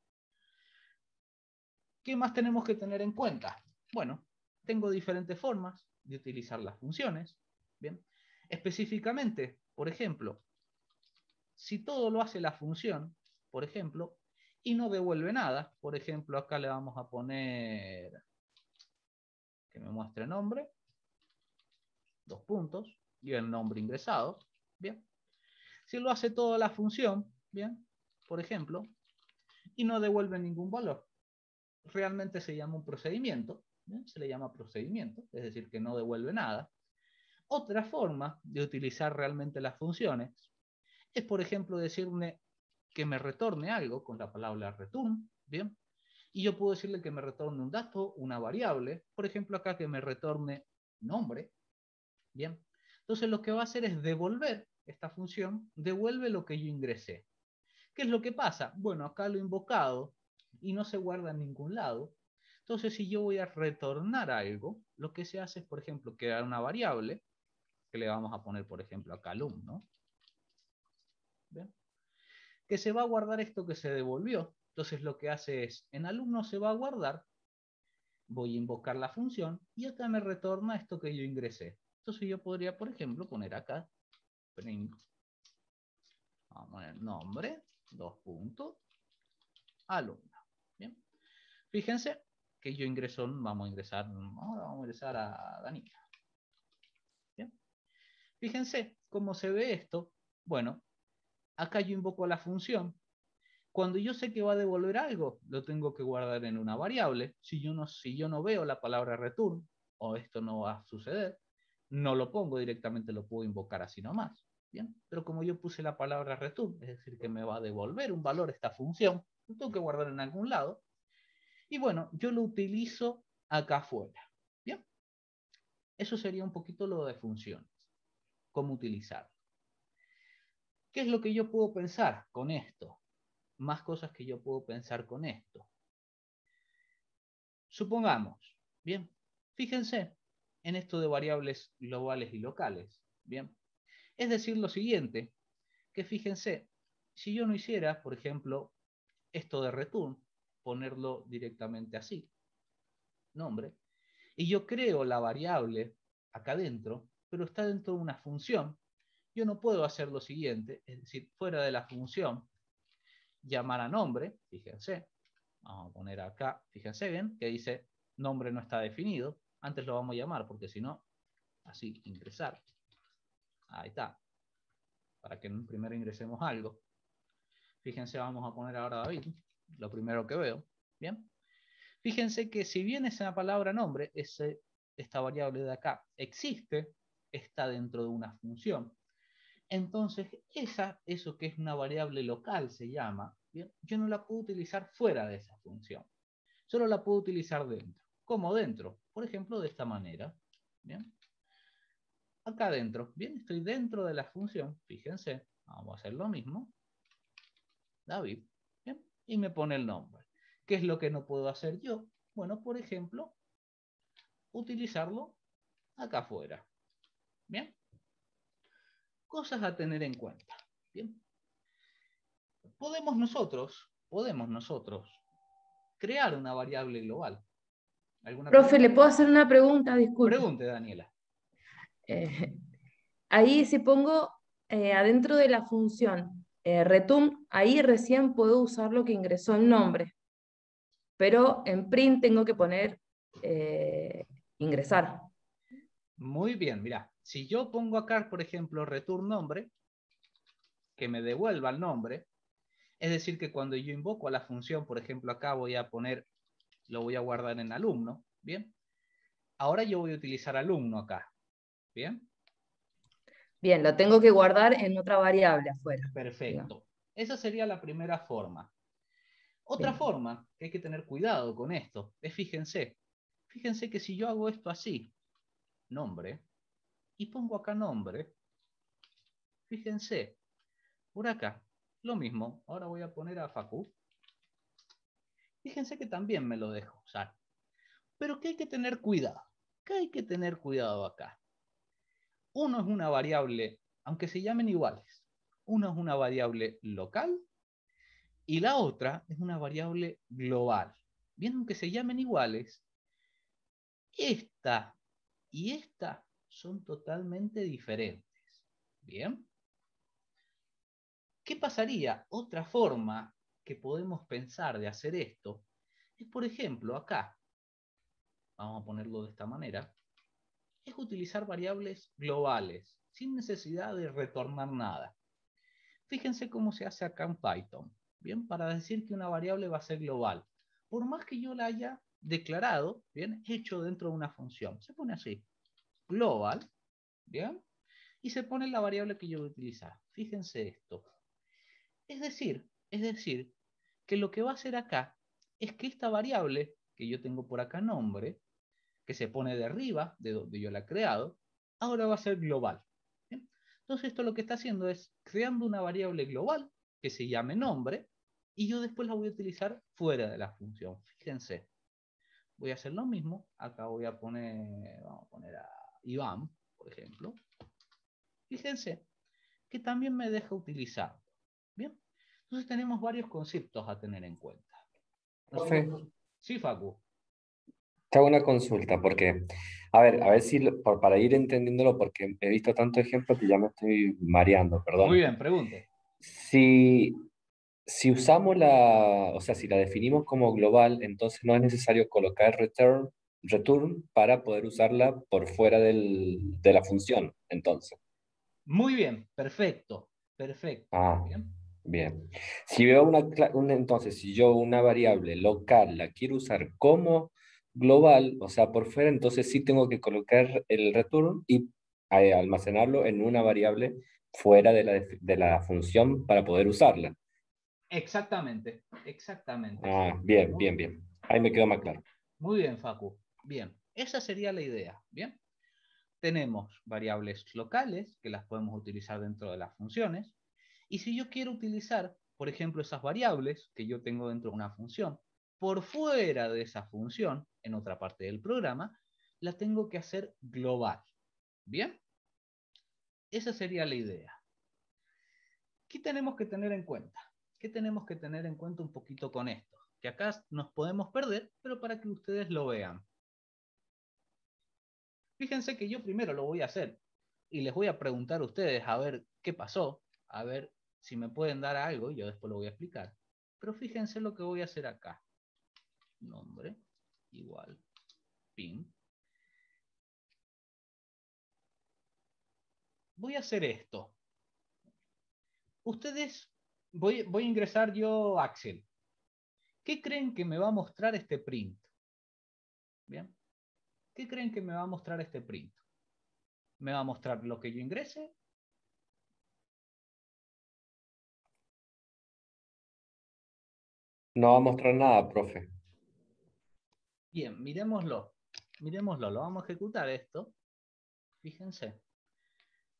¿Qué más tenemos que tener en cuenta? Bueno, tengo diferentes formas de utilizar las funciones. Bien, específicamente, por ejemplo, si todo lo hace la función, por ejemplo, y no devuelve nada, por ejemplo, acá le vamos a poner que me muestre nombre, dos puntos, y el nombre ingresado, bien. Si lo hace toda la función, bien, por ejemplo, y no devuelve ningún valor, realmente se llama un procedimiento, se le llama procedimiento, es decir, que no devuelve nada. Otra forma de utilizar realmente las funciones es, por ejemplo, decirme que me retorne algo con la palabra return, ¿bien? Y yo puedo decirle que me retorne un dato, una variable, por ejemplo, acá que me retorne nombre, ¿bien? Entonces lo que va a hacer es devolver esta función, devuelve lo que yo ingresé. ¿Qué es lo que pasa? Bueno, acá lo he invocado y no se guarda en ningún lado. Entonces, si yo voy a retornar algo, lo que se hace es, por ejemplo, crear una variable, que le vamos a poner, por ejemplo, acá alumno, que se va a guardar esto que se devolvió. Entonces, lo que hace es, en alumno se va a guardar, voy a invocar la función, y acá me retorna esto que yo ingresé. Entonces, yo podría, por ejemplo, poner acá, print, nombre, dos puntos, alumno. Bien. Fíjense que yo ingreso, vamos a ingresar, ahora vamos a ingresar a. Bien. Fíjense cómo se ve esto. Bueno, acá yo invoco la función. Cuando yo sé que va a devolver algo, lo tengo que guardar en una variable. Si yo no, veo la palabra return, o esto no va a suceder, no lo pongo directamente, lo puedo invocar así nomás. Bien, pero como yo puse la palabra return, es decir, que me va a devolver un valor esta función, lo tengo que guardar en algún lado. Y bueno, yo lo utilizo acá afuera. Bien, eso sería un poquito lo de funciones, cómo utilizarlo. ¿Qué es lo que yo puedo pensar con esto? Más cosas que yo puedo pensar con esto. Supongamos, bien, fíjense en esto de variables globales y locales. Bien, es decir lo siguiente, que fíjense, si yo no hiciera, por ejemplo, esto de return, ponerlo directamente así, nombre, y yo creo la variable acá dentro, pero está dentro de una función, yo no puedo hacer lo siguiente, es decir, fuera de la función, llamar a nombre, fíjense, vamos a poner acá, fíjense bien, que dice nombre no está definido, antes lo vamos a llamar, porque si no, así, ingresar. Ahí está. Para que primero ingresemos algo. Fíjense, vamos a poner ahora David, lo primero que veo. Bien. Fíjense que si bien esa palabra nombre, ese, esta variable de acá, existe, está dentro de una función. Entonces, esa, eso que es una variable local se llama, yo no la puedo utilizar fuera de esa función. Solo la puedo utilizar dentro. ¿Cómo dentro? Por ejemplo, de esta manera. ¿Bien? acá adentro. Bien, estoy dentro de la función. Fíjense, vamos a hacer lo mismo. David. Bien, y me pone el nombre. ¿Qué es lo que no puedo hacer yo? Bueno, por ejemplo, utilizarlo acá afuera. Bien. Cosas a tener en cuenta. Bien. Podemos nosotros, podemos nosotros crear una variable global. Profe, ¿le puedo hacer una pregunta? Disculpe. Pregunte, Daniela. Eh, ahí si pongo eh, adentro de la función eh, return, ahí recién puedo usar lo que ingresó el nombre. Pero en print tengo que poner ingresar. Muy bien, mira, si yo pongo acá, por ejemplo, return nombre, que me devuelva el nombre, es decir, que cuando yo invoco a la función, por ejemplo, acá voy a poner, lo voy a guardar en alumno, ¿bien? Ahora yo voy a utilizar alumno acá. ¿Bien? Bien, lo tengo que guardar en otra variable afuera. Perfecto. Esa sería la primera forma. Otra forma que hay que tener cuidado con esto es, fíjense, fíjense que si yo hago esto así, nombre, y pongo acá nombre, fíjense, por acá, lo mismo. Ahora voy a poner a Facu. Fíjense que también me lo dejo usar. Pero que hay que tener cuidado. ¿Qué hay que tener cuidado acá? Uno es una variable, aunque se llamen iguales. Uno es una variable local y la otra es una variable global. Bien, aunque se llamen iguales, esta y esta son totalmente diferentes. Bien. ¿Qué pasaría? Otra forma que podemos pensar de hacer esto es, por ejemplo, acá, vamos a ponerlo de esta manera, es utilizar variables globales, sin necesidad de retornar nada. Fíjense cómo se hace acá en Python, ¿bien? Para decir que una variable va a ser global. Por más que yo la haya declarado, ¿bien? Hecho dentro de una función. Se pone así, global, ¿bien? Y se pone la variable que yo voy a utilizar. Fíjense esto. Es decir, es decir, que lo que va a hacer acá es que esta variable que yo tengo por acá nombre, que se pone de arriba, de donde yo la he creado, ahora va a ser global. Entonces esto lo que está haciendo es creando una variable global que se llame nombre y yo después la voy a utilizar fuera de la función. Fíjense, voy a hacer lo mismo. Acá voy a poner, vamos a poner a Iván, por ejemplo. Fíjense que también me deja utilizar. Bien, entonces tenemos varios conceptos a tener en cuenta. Sí, Facu. Te hago una consulta, porque, a ver, a ver si, para ir entendiéndolo, porque he visto tantos ejemplos que ya me estoy mareando, perdón. Muy bien, pregunte. Si, si usamos la, o sea, si la definimos como global, entonces no es necesario colocar return, return para poder usarla por fuera del, de la función, entonces. Muy bien, perfecto, perfecto. Ah, bien. Si veo una, una, entonces, si yo una variable local la quiero usar como global, o sea, por fuera, entonces sí tengo que colocar el return y eh, almacenarlo en una variable fuera de la, de la función para poder usarla. Exactamente, exactamente. Ah, bien, bien, bien. Ahí me quedó más claro. Muy bien, Facu. Bien, esa sería la idea. Bien. Tenemos variables locales que las podemos utilizar dentro de las funciones. Y si yo quiero utilizar, por ejemplo, esas variables que yo tengo dentro de una función, por fuera de esa función, en otra parte del programa, la tengo que hacer global. ¿Bien? Esa sería la idea. ¿Qué tenemos que tener en cuenta? ¿Qué tenemos que tener en cuenta un poquito con esto? Que acá nos podemos perder, pero para que ustedes lo vean. Fíjense que yo primero lo voy a hacer y les voy a preguntar a ustedes a ver qué pasó, a ver si me pueden dar algo y yo después lo voy a explicar. Pero fíjense lo que voy a hacer acá. Nombre igual pin. Voy a hacer esto. Ustedes voy, a ingresar yo Axel. ¿Qué creen que me va a mostrar este print? Bien. ¿Qué creen que me va a mostrar este print? ¿Me va a mostrar lo que yo ingrese? No va a mostrar nada, profe. Bien, miremoslo. Miremoslo, lo vamos a ejecutar esto. Fíjense.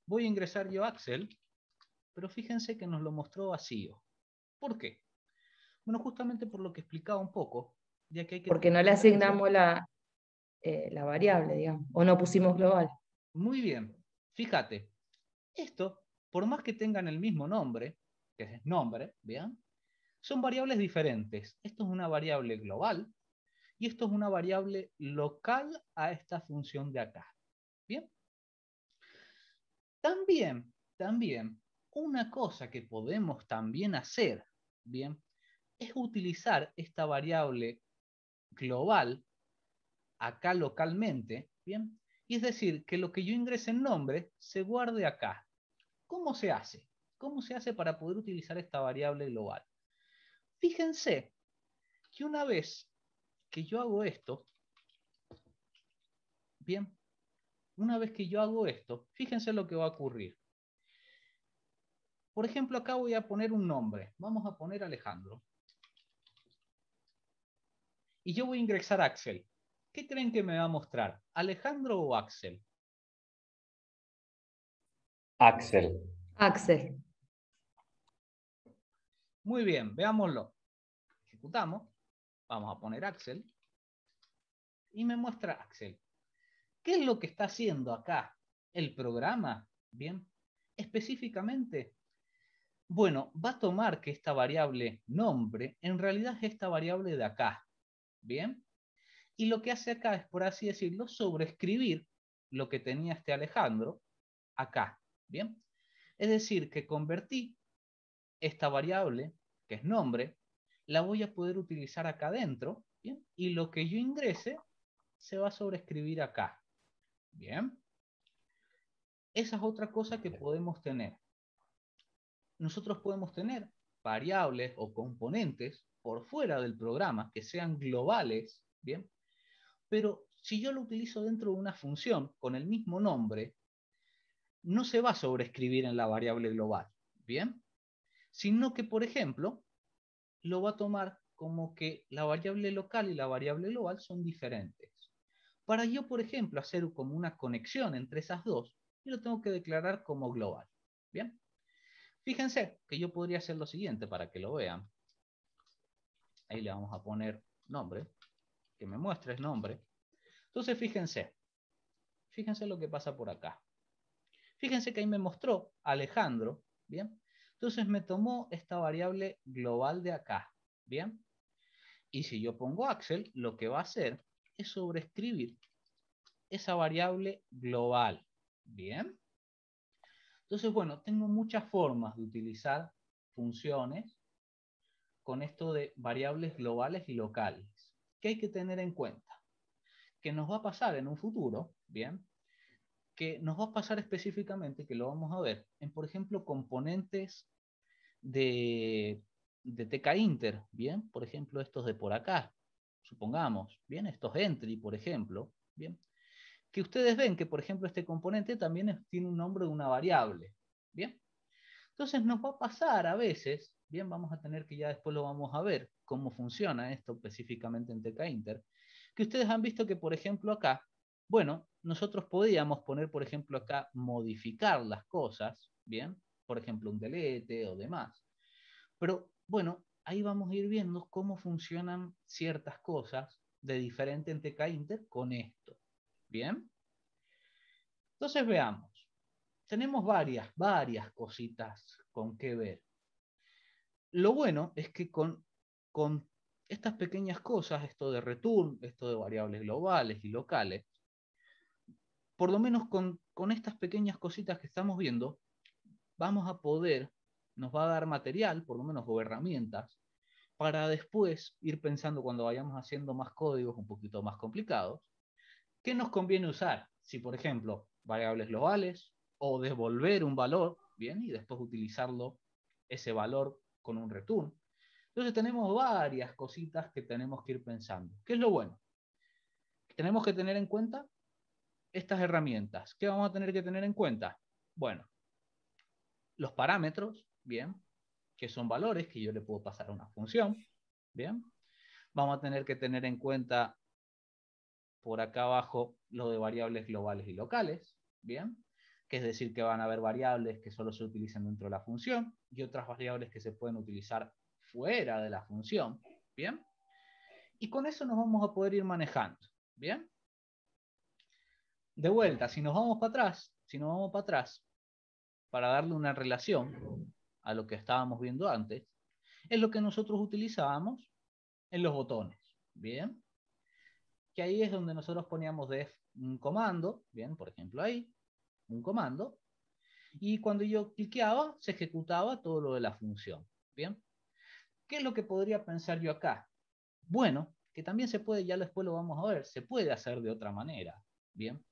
Voy a ingresar yo Axel pero fíjense que nos lo mostró vacío. ¿Por qué? Bueno, justamente por lo que explicaba un poco, ya que hay que... Porque no le asignamos la, eh, la variable, digamos, o no pusimos global. Muy bien, fíjate, esto, por más que tengan el mismo nombre, que es nombre, ¿vean? Son variables diferentes. Esto es una variable global y esto es una variable local a esta función de acá. ¿Bien? También, también una cosa que podemos también hacer, ¿bien? Es utilizar esta variable global acá localmente, ¿bien? Y es decir, que lo que yo ingrese en nombre se guarde acá. ¿Cómo se hace? ¿Cómo se hace para poder utilizar esta variable global? Fíjense que una vez que yo hago esto, bien, una vez que yo hago esto, fíjense lo que va a ocurrir. Por ejemplo, acá voy a poner un nombre. Vamos a poner Alejandro. Y yo voy a ingresar Axel. ¿Qué creen que me va a mostrar? ¿Alejandro o Axel? Axel. Axel. Muy bien, veámoslo. Ejecutamos. Vamos a poner Axel. Y me muestra Axel. ¿Qué es lo que está haciendo acá el programa? Bien, específicamente, bueno, va a tomar que esta variable nombre en realidad es esta variable de acá. Bien, y lo que hace acá es, por así decirlo, sobreescribir lo que tenía este Alejandro acá. Bien, es decir, que convertí esta variable, que es nombre, la voy a poder utilizar acá adentro, ¿bien? y lo que yo ingrese se va a sobreescribir acá. Bien. Esa es otra cosa que podemos tener. Nosotros podemos tener variables o componentes por fuera del programa que sean globales, ¿bien? Pero si yo lo utilizo dentro de una función con el mismo nombre, no se va a sobreescribir en la variable global, ¿bien? Sino que, por ejemplo, lo va a tomar como que la variable local y la variable global son diferentes. Para yo, por ejemplo, hacer como una conexión entre esas dos, yo lo tengo que declarar como global. ¿Bien? Fíjense que yo podría hacer lo siguiente para que lo vean. Ahí le vamos a poner nombre, que me muestre el nombre. Entonces, fíjense. Fíjense lo que pasa por acá. Fíjense que ahí me mostró Alejandro, ¿bien? Entonces me tomó esta variable global de acá, ¿bien? Y si yo pongo Axel, lo que va a hacer es sobreescribir esa variable global, ¿bien? Entonces, bueno, tengo muchas formas de utilizar funciones con esto de variables globales y locales. ¿Qué hay que tener en cuenta? Que nos va a pasar en un futuro, ¿bien? que nos va a pasar específicamente, que lo vamos a ver, en, por ejemplo, componentes de, de TK Inter, ¿bien? Por ejemplo, estos de por acá, supongamos, ¿bien? Estos entry, por ejemplo, ¿bien? Que ustedes ven que, por ejemplo, este componente también tiene un nombre de una variable, ¿bien? Entonces nos va a pasar a veces, bien, vamos a tener que ya después lo vamos a ver, cómo funciona esto específicamente en TK Inter, que ustedes han visto que, por ejemplo, acá bueno, nosotros podíamos poner, por ejemplo, acá modificar las cosas, ¿bien? Por ejemplo, un delete o demás. Pero bueno, ahí vamos a ir viendo cómo funcionan ciertas cosas de diferente en TK Inter con esto. ¿Bien? Entonces veamos. Tenemos varias, varias cositas con qué ver. Lo bueno es que con, con estas pequeñas cosas, esto de return, esto de variables globales y locales, por lo menos con, estas pequeñas cositas que estamos viendo, vamos a poder, nos va a dar material, por lo menos, o herramientas, para después ir pensando cuando vayamos haciendo más códigos un poquito más complicados, ¿qué nos conviene usar? Si, por ejemplo, variables globales o devolver un valor, bien, y después utilizarlo, ese valor con un return. Entonces tenemos varias cositas que tenemos que ir pensando. ¿Qué es lo bueno? Tenemos que tener en cuenta estas herramientas. ¿Qué vamos a tener que tener en cuenta? Bueno, los parámetros, bien, que son valores que yo le puedo pasar a una función, bien. Vamos a tener que tener en cuenta por acá abajo lo de variables globales y locales, bien, que es decir que van a haber variables que solo se utilizan dentro de la función y otras variables que se pueden utilizar fuera de la función, bien. Y con eso nos vamos a poder ir manejando, bien de vuelta, si nos vamos para atrás, si nos vamos para atrás, para darle una relación a lo que estábamos viendo antes, es lo que nosotros utilizábamos en los botones. Bien. Que ahí es donde nosotros poníamos def un comando, bien, por ejemplo ahí, un comando, y cuando yo cliqueaba, se ejecutaba todo lo de la función. Bien. ¿Qué es lo que podría pensar yo acá? Bueno, que también se puede, ya después lo vamos a ver, se puede hacer de otra manera. Bien.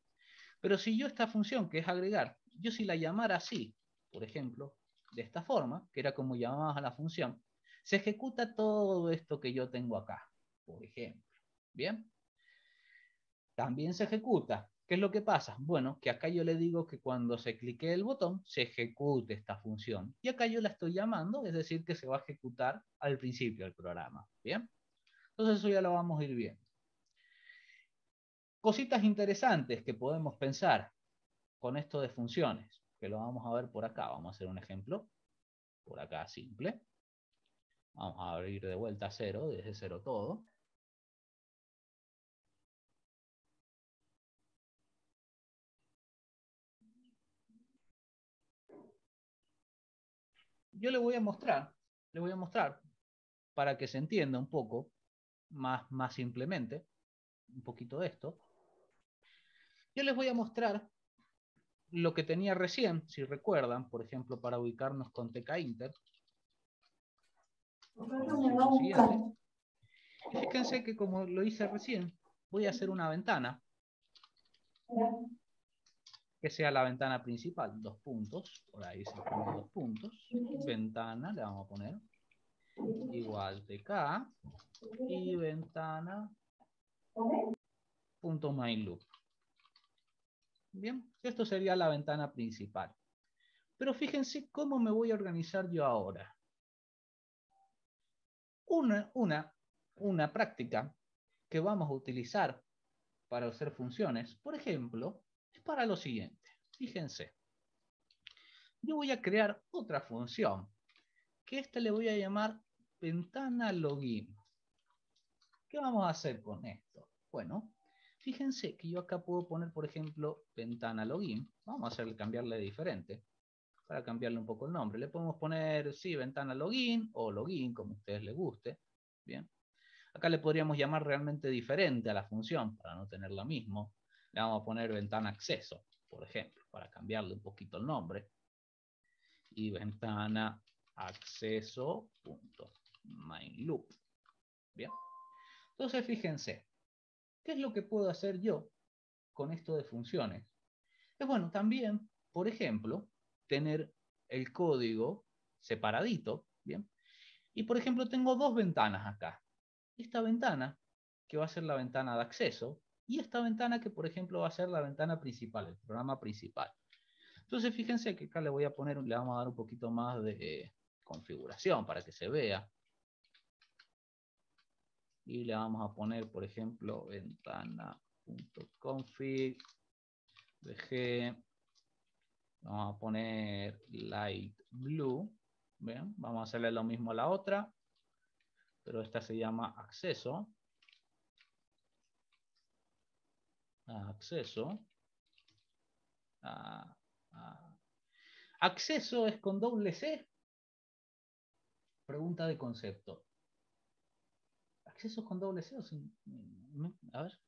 Pero si yo esta función, que es agregar, yo si la llamara así, por ejemplo, de esta forma, que era como llamabas a la función, se ejecuta todo esto que yo tengo acá, por ejemplo. ¿Bien? También se ejecuta. ¿Qué es lo que pasa? Bueno, que acá yo le digo que cuando se clique el botón, se ejecute esta función. Y acá yo la estoy llamando, es decir, que se va a ejecutar al principio del programa. ¿Bien? Entonces eso ya lo vamos a ir viendo. Cositas interesantes que podemos pensar con esto de funciones, que lo vamos a ver por acá. Vamos a hacer un ejemplo, por acá simple. Vamos a abrir de vuelta a cero, desde cero todo. Yo le voy a mostrar, le voy a mostrar para que se entienda un poco más, más simplemente, un poquito de esto. Yo les voy a mostrar lo que tenía recién, si recuerdan, por ejemplo, para ubicarnos con TK Inter. Fíjense que como lo hice recién, voy a hacer una ventana que sea la ventana principal, dos puntos, por ahí se ponen dos puntos, ventana, le vamos a poner, igual TK, y ventana, punto main loop. Bien, esto sería la ventana principal. Pero fíjense cómo me voy a organizar yo ahora. Una, una, una práctica que vamos a utilizar para hacer funciones, por ejemplo, es para lo siguiente. Fíjense. Yo voy a crear otra función, que esta le voy a llamar ventana login. ¿Qué vamos a hacer con esto? Bueno, fíjense que yo acá puedo poner, por ejemplo, ventana login. Vamos a hacerle cambiarle diferente para cambiarle un poco el nombre. Le podemos poner, sí, ventana login o login, como a ustedes les guste. Bien. Acá le podríamos llamar realmente diferente a la función para no tener la misma. Le vamos a poner ventana acceso, por ejemplo, para cambiarle un poquito el nombre. Y ventana acceso punto main. Bien. Entonces, fíjense, ¿qué es lo que puedo hacer yo con esto de funciones? Es bueno, también, por ejemplo, tener el código separadito, ¿bien? Y por ejemplo, tengo dos ventanas acá. Esta ventana, que va a ser la ventana de acceso, y esta ventana que, por ejemplo, va a ser la ventana principal, el programa principal. Entonces, fíjense que acá le voy a poner, le vamos a dar un poquito más de configuración para que se vea. Y le vamos a poner, por ejemplo, ventana.config, dg, vamos a poner light blue, ¿ven? Vamos a hacerle lo mismo a la otra, pero esta se llama acceso. Acceso. acceso es con doble C. Pregunta de concepto. ¿Acceso con doble C o sin? A ver.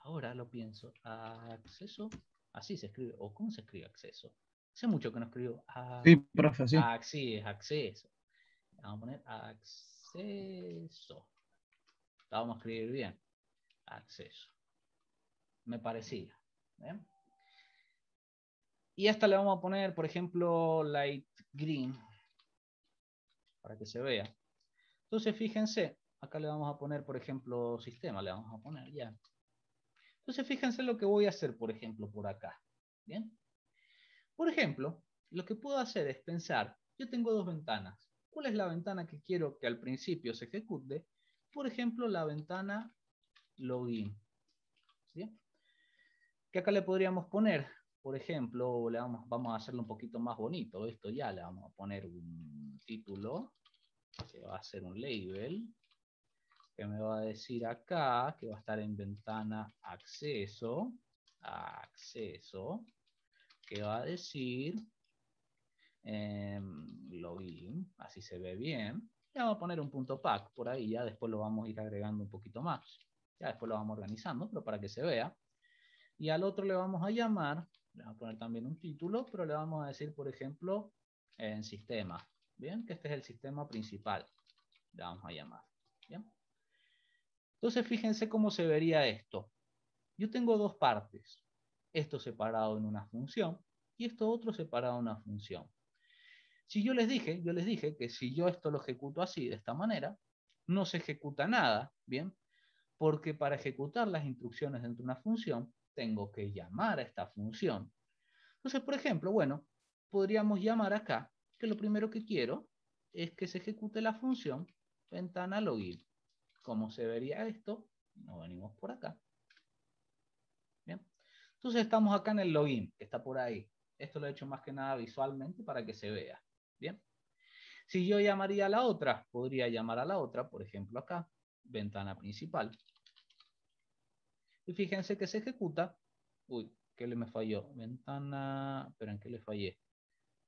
Ahora lo pienso. Acceso. Así se escribe. ¿O cómo se escribe acceso? Hace mucho que no escribo. sí, profe, sí. sí, es acceso. Vamos a poner acceso. vamos a escribir bien. Acceso me parecía. Y esta le vamos a poner, por ejemplo, light green, para que se vea. Entonces, fíjense, acá le vamos a poner, por ejemplo, sistema, le vamos a poner ya. Entonces, fíjense lo que voy a hacer, por ejemplo, por acá. ¿Bien? Por ejemplo, lo que puedo hacer es pensar, yo tengo dos ventanas. ¿Cuál es la ventana que quiero que al principio se ejecute? Por ejemplo, la ventana login. ¿Sí? Que acá le podríamos poner, por ejemplo, le vamos, vamos a hacerlo un poquito más bonito, esto ya le vamos a poner un título, que va a ser un label, que me va a decir acá, que va a estar en ventana acceso, acceso, que va a decir em, login, así se ve bien. Y vamos a poner un punto pack por ahí, ya después lo vamos a ir agregando un poquito más. Ya después lo vamos organizando, pero para que se vea. Y al otro le vamos a llamar, le vamos a poner también un título, pero le vamos a decir, por ejemplo, en sistema. Bien, que este es el sistema principal. Le vamos a llamar. Bien. Entonces, fíjense cómo se vería esto. Yo tengo dos partes. Esto separado en una función y esto otro separado en una función. Si yo les dije, yo les dije que si yo esto lo ejecuto así, de esta manera, no se ejecuta nada, ¿bien? Porque para ejecutar las instrucciones dentro de una función, tengo que llamar a esta función. Entonces, por ejemplo, bueno, podríamos llamar acá, que lo primero que quiero es que se ejecute la función ventana login. ¿Cómo se vería esto? Nos venimos por acá. Bien. Entonces estamos acá en el login, que está por ahí. Esto lo he hecho más que nada visualmente para que se vea. Bien. Si yo llamaría a la otra, podría llamar a la otra, por ejemplo acá, ventana principal. Y fíjense que se ejecuta. Uy, ¿qué le me falló? Ventana, esperen, ¿qué le fallé?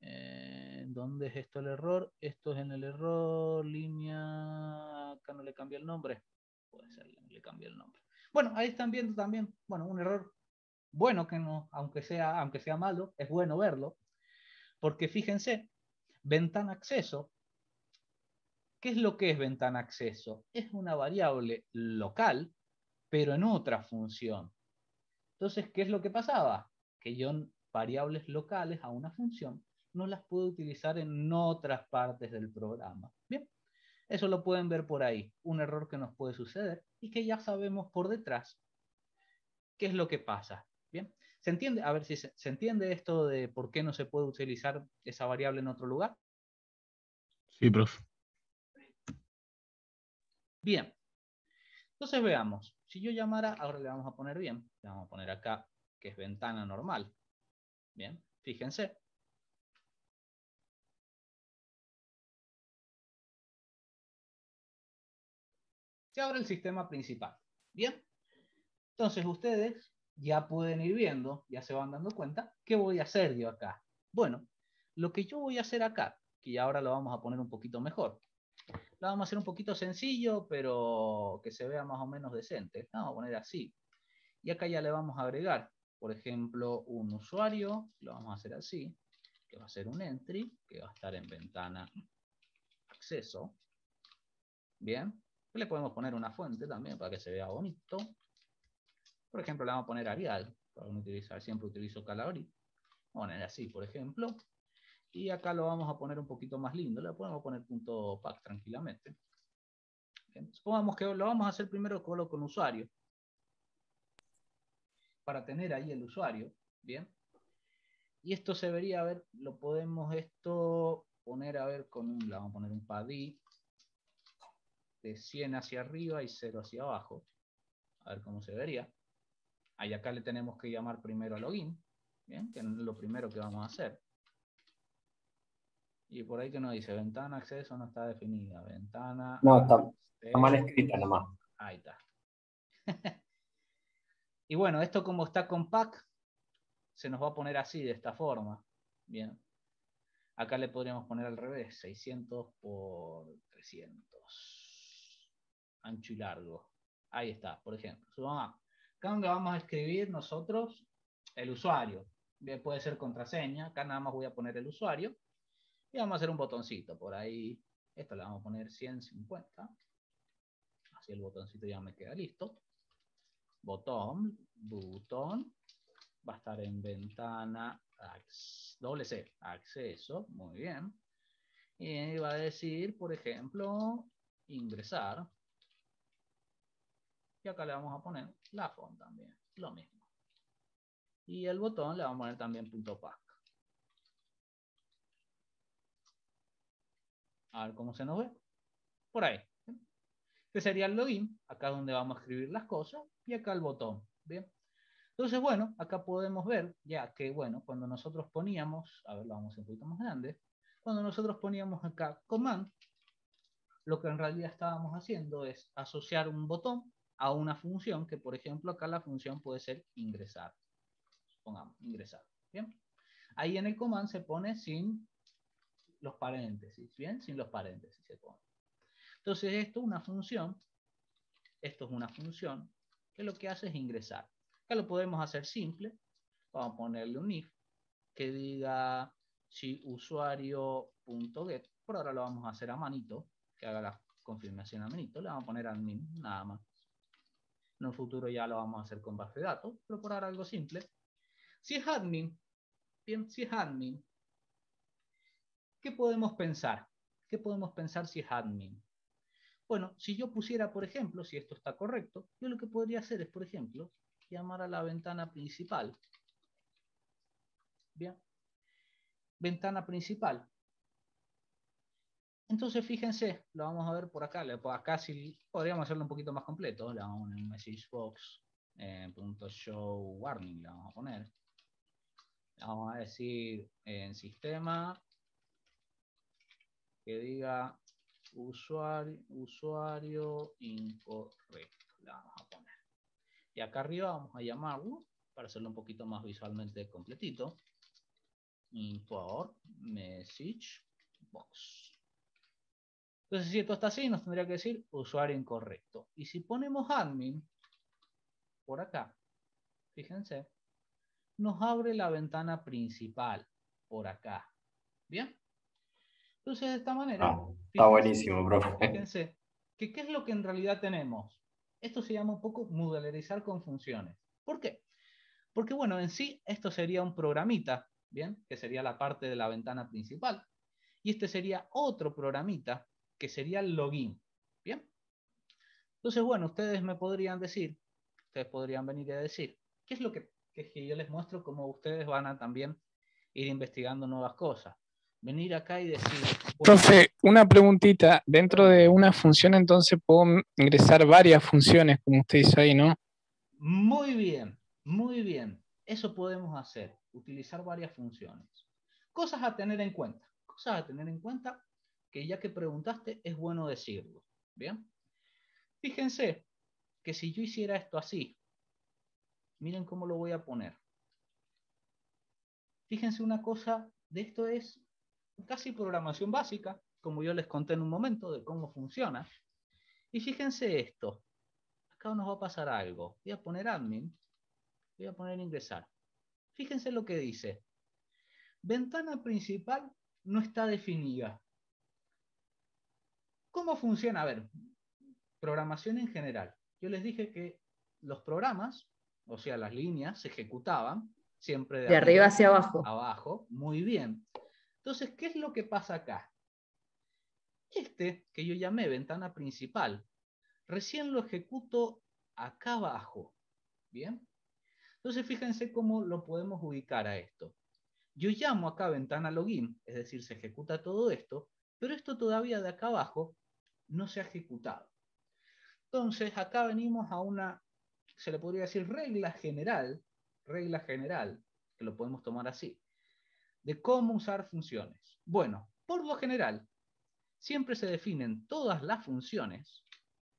Eh, ¿Dónde es esto el error? Esto es en el error, línea, acá no le cambia el nombre. Puede ser, le cambia el nombre. Bueno, ahí están viendo también, bueno, un error bueno que no, aunque sea, aunque sea malo, es bueno verlo, porque fíjense, ventana acceso, ¿qué es lo que es ventana acceso? Es una variable local, pero en otra función. Entonces, ¿qué es lo que pasaba? Que yo variables locales a una función no las puedo utilizar en otras partes del programa. Bien, eso lo pueden ver por ahí, un error que nos puede suceder y que ya sabemos por detrás qué es lo que pasa. Bien, ¿se entiende? A ver si se, entiende esto de por qué no se puede utilizar esa variable en otro lugar. Sí, profe. Bien, entonces veamos, si yo llamara, ahora le vamos a poner bien, le vamos a poner acá que es ventana normal. Bien, fíjense, se abre el sistema principal. Bien, entonces ustedes ya pueden ir viendo, ya se van dando cuenta, ¿qué voy a hacer yo acá? Bueno, lo que yo voy a hacer acá, que ahora lo vamos a poner un poquito mejor, lo vamos a hacer un poquito sencillo, pero que se vea más o menos decente. Vamos a poner así. Y acá ya le vamos a agregar, por ejemplo, un usuario, lo vamos a hacer así, que va a ser un entry, que va a estar en ventana acceso. Bien, le podemos poner una fuente también para que se vea bonito. Por ejemplo, le vamos a poner Arial. Para utilizar, siempre utilizo Calabri. Vamos a poner así, por ejemplo. Y acá lo vamos a poner un poquito más lindo. Le podemos poner punto pack tranquilamente. Supongamos que lo vamos a hacer primero con, con usuario. Para tener ahí el usuario. Bien. Y esto se vería, a ver, lo podemos esto poner, a ver, con un, le vamos a poner un PADI de 100 hacia arriba y 0 hacia abajo. A ver cómo se vería. Ahí acá le tenemos que llamar primero a login, ¿bien? que es lo primero que vamos a hacer. Y por ahí que nos dice, ventana acceso no está definida, ventana... No, está, mal escrita nomás. Ahí está. y bueno, esto como está con pack, se nos va a poner así, de esta forma. Bien. Acá le podríamos poner al revés, 600 por 300 ancho y largo. Ahí está, por ejemplo. Acá donde vamos a escribir nosotros el usuario. Puede ser contraseña. Acá nada más voy a poner el usuario. Y vamos a hacer un botoncito por ahí. Esto le vamos a poner 150. Así el botoncito ya me queda listo. Botón, botón. Va a estar en ventana, doble C, acceso. Muy bien. Y va a decir, por ejemplo, ingresar. Y acá le vamos a poner la font también, lo mismo. Y el botón le vamos a poner también punto .pack. A ver cómo se nos ve. Por ahí. Este sería el login, acá donde vamos a escribir las cosas, y acá el botón. Bien. Entonces, bueno, acá podemos ver ya que, bueno, cuando nosotros poníamos, a ver, lo vamos a hacer un poquito más grande, cuando nosotros poníamos acá command, lo que en realidad estábamos haciendo es asociar un botón a una función que, por ejemplo, acá la función puede ser ingresar. Pongamos, ingresar. ¿Bien? Ahí en el command se pone sin los paréntesis, ¿bien? Sin los paréntesis se pone. Entonces, esto es una función, esto es una función que lo que hace es ingresar. Acá lo podemos hacer simple. Vamos a ponerle un if que diga si usuario.get, por ahora lo vamos a hacer a manito, que haga la confirmación a manito, le vamos a poner admin, nada más. En un futuro ya lo vamos a hacer con base de datos, pero por ahora algo simple. Si es admin, bien, si es admin, ¿qué podemos pensar? ¿Qué podemos pensar si es admin? Bueno, si yo pusiera, por ejemplo, si esto está correcto, yo lo que podría hacer es, por ejemplo, llamar a la ventana principal. Bien. Ventana principal. Entonces, fíjense, lo vamos a ver por acá. Acá sí podríamos hacerlo un poquito más completo. Le vamos a poner message box, eh, punto show warning, le vamos a poner. vamos a decir en sistema que diga usuario, incorrecto. La vamos a poner. Y acá arriba vamos a llamarlo, para hacerlo un poquito más visualmente completito, import message box. Entonces, si esto está así, nos tendría que decir usuario incorrecto. Y si ponemos admin, por acá, fíjense, nos abre la ventana principal, por acá. ¿Bien? Entonces, de esta manera... Ah, está buenísimo, profe. Fíjense, que ¿qué es lo que en realidad tenemos? Esto se llama un poco modelarizar con funciones. ¿Por qué? Porque, bueno, en sí, esto sería un programita, ¿bien? Que sería la parte de la ventana principal. Y este sería otro programita, que sería el login, ¿bien? Entonces, bueno, ustedes me podrían decir, ustedes podrían venir a decir, ¿qué es lo que, que yo les muestro cómo ustedes van a también ir investigando nuevas cosas? Venir acá y decir... Profe, una preguntita. Dentro de una función entonces puedo ingresar varias funciones, como usted dice ahí, ¿no? Muy bien, muy bien. Eso podemos hacer, utilizar varias funciones. Cosas a tener en cuenta. Cosas a tener en cuenta que ya que preguntaste es bueno decirlo. Bien. Fíjense que si yo hiciera esto así, miren cómo lo voy a poner. Fíjense una cosa, de esto es casi programación básica, como yo les conté en un momento de cómo funciona. Y fíjense esto. Acá nos va a pasar algo. Voy a poner admin. Voy a poner ingresar. Fíjense lo que dice. Ventana principal no está definida. ¿Cómo funciona? A ver, programación en general. Yo les dije que los programas, o sea, las líneas, se ejecutaban siempre de, arriba hacia abajo. Abajo, muy bien. Entonces, ¿qué es lo que pasa acá? Este, que yo llamé ventana principal, recién lo ejecuto acá abajo. ¿Bien? Entonces, fíjense cómo lo podemos ubicar a esto. Yo llamo acá ventana login, es decir, se ejecuta todo esto, pero esto todavía de acá abajo no se ha ejecutado. Entonces, acá venimos a una, se le podría decir regla general, regla general, que lo podemos tomar así de cómo usar funciones. Bueno, por lo general, siempre se definen todas las funciones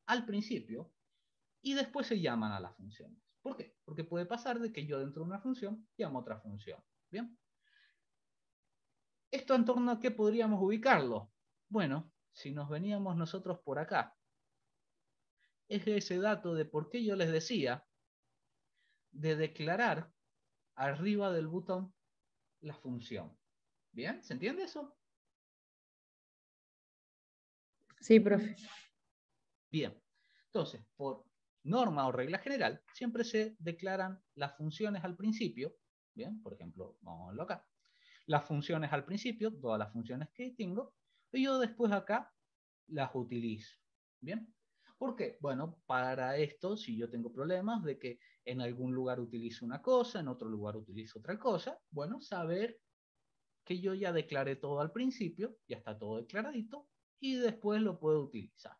al principio y después se llaman a las funciones. ¿Por qué? Porque puede pasar de que yo dentro de una función llamo a otra función. ¿Bien? ¿Esto en torno a qué podríamos ubicarlo? Bueno, si nos veníamos nosotros por acá, es ese dato de por qué yo les decía de declarar arriba del botón la función. ¿Bien? ¿Se entiende eso? Sí, profe. Bien. Entonces, por norma o regla general, siempre se declaran las funciones al principio. Bien, por ejemplo, vamos a verlo acá. Las funciones al principio, todas las funciones que tengo, y yo después acá las utilizo. Bien. ¿Por qué? Bueno, para esto, si yo tengo problemas de que en algún lugar utilizo una cosa, en otro lugar utilizo otra cosa, bueno, saber que yo ya declaré todo al principio, ya está todo declaradito, y después lo puedo utilizar.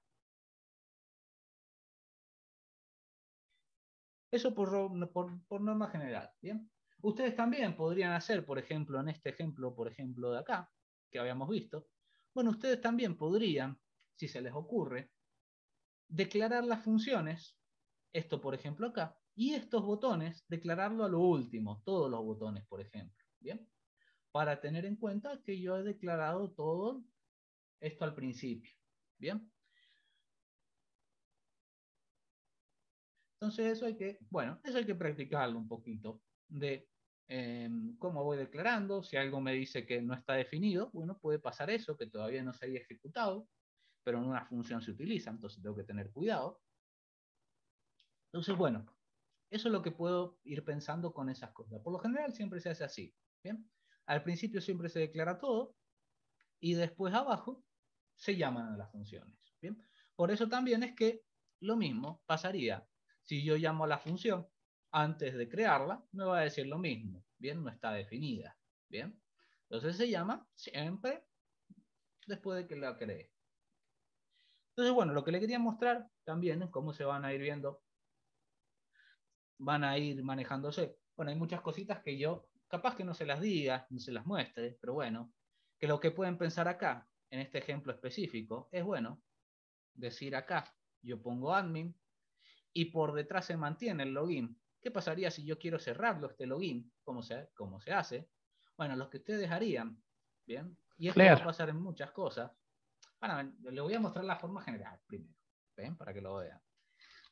Eso por, por, norma general, ¿bien? Ustedes también podrían hacer, por ejemplo, en este ejemplo, por ejemplo, de acá, que habíamos visto, bueno, ustedes también podrían, si se les ocurre, declarar las funciones, esto por ejemplo acá, y estos botones, declararlo a lo último, todos los botones, por ejemplo. ¿Bien? Para tener en cuenta que yo he declarado todo esto al principio. ¿Bien? Entonces eso hay que, bueno, eso hay que practicarlo un poquito de em, cómo voy declarando, si algo me dice que no está definido, bueno, puede pasar eso, que todavía no se haya ejecutado, pero en una función se utiliza, entonces tengo que tener cuidado. Entonces, bueno, eso es lo que puedo ir pensando con esas cosas. Por lo general siempre se hace así. ¿bien? Al principio siempre se declara todo y después abajo se llaman a las funciones. ¿bien? Por eso también es que lo mismo pasaría. Si yo llamo a la función antes de crearla, me va a decir lo mismo. Bien, no está definida. Bien, entonces se llama siempre después de que la cree. Entonces, bueno, lo que le quería mostrar también es cómo se van a ir viendo, van a ir manejándose. Bueno, hay muchas cositas que yo, capaz que no se las diga, no se las muestre, pero bueno, que lo que pueden pensar acá, en este ejemplo específico, es bueno decir acá, yo pongo admin y por detrás se mantiene el login. ¿Qué pasaría si yo quiero cerrarlo, este login? ¿Cómo se, cómo se hace? Bueno, lo que ustedes harían, ¿bien? Y esto va a pasar en muchas cosas. Les voy a mostrar la forma general primero, ¿ven? Para que lo vean.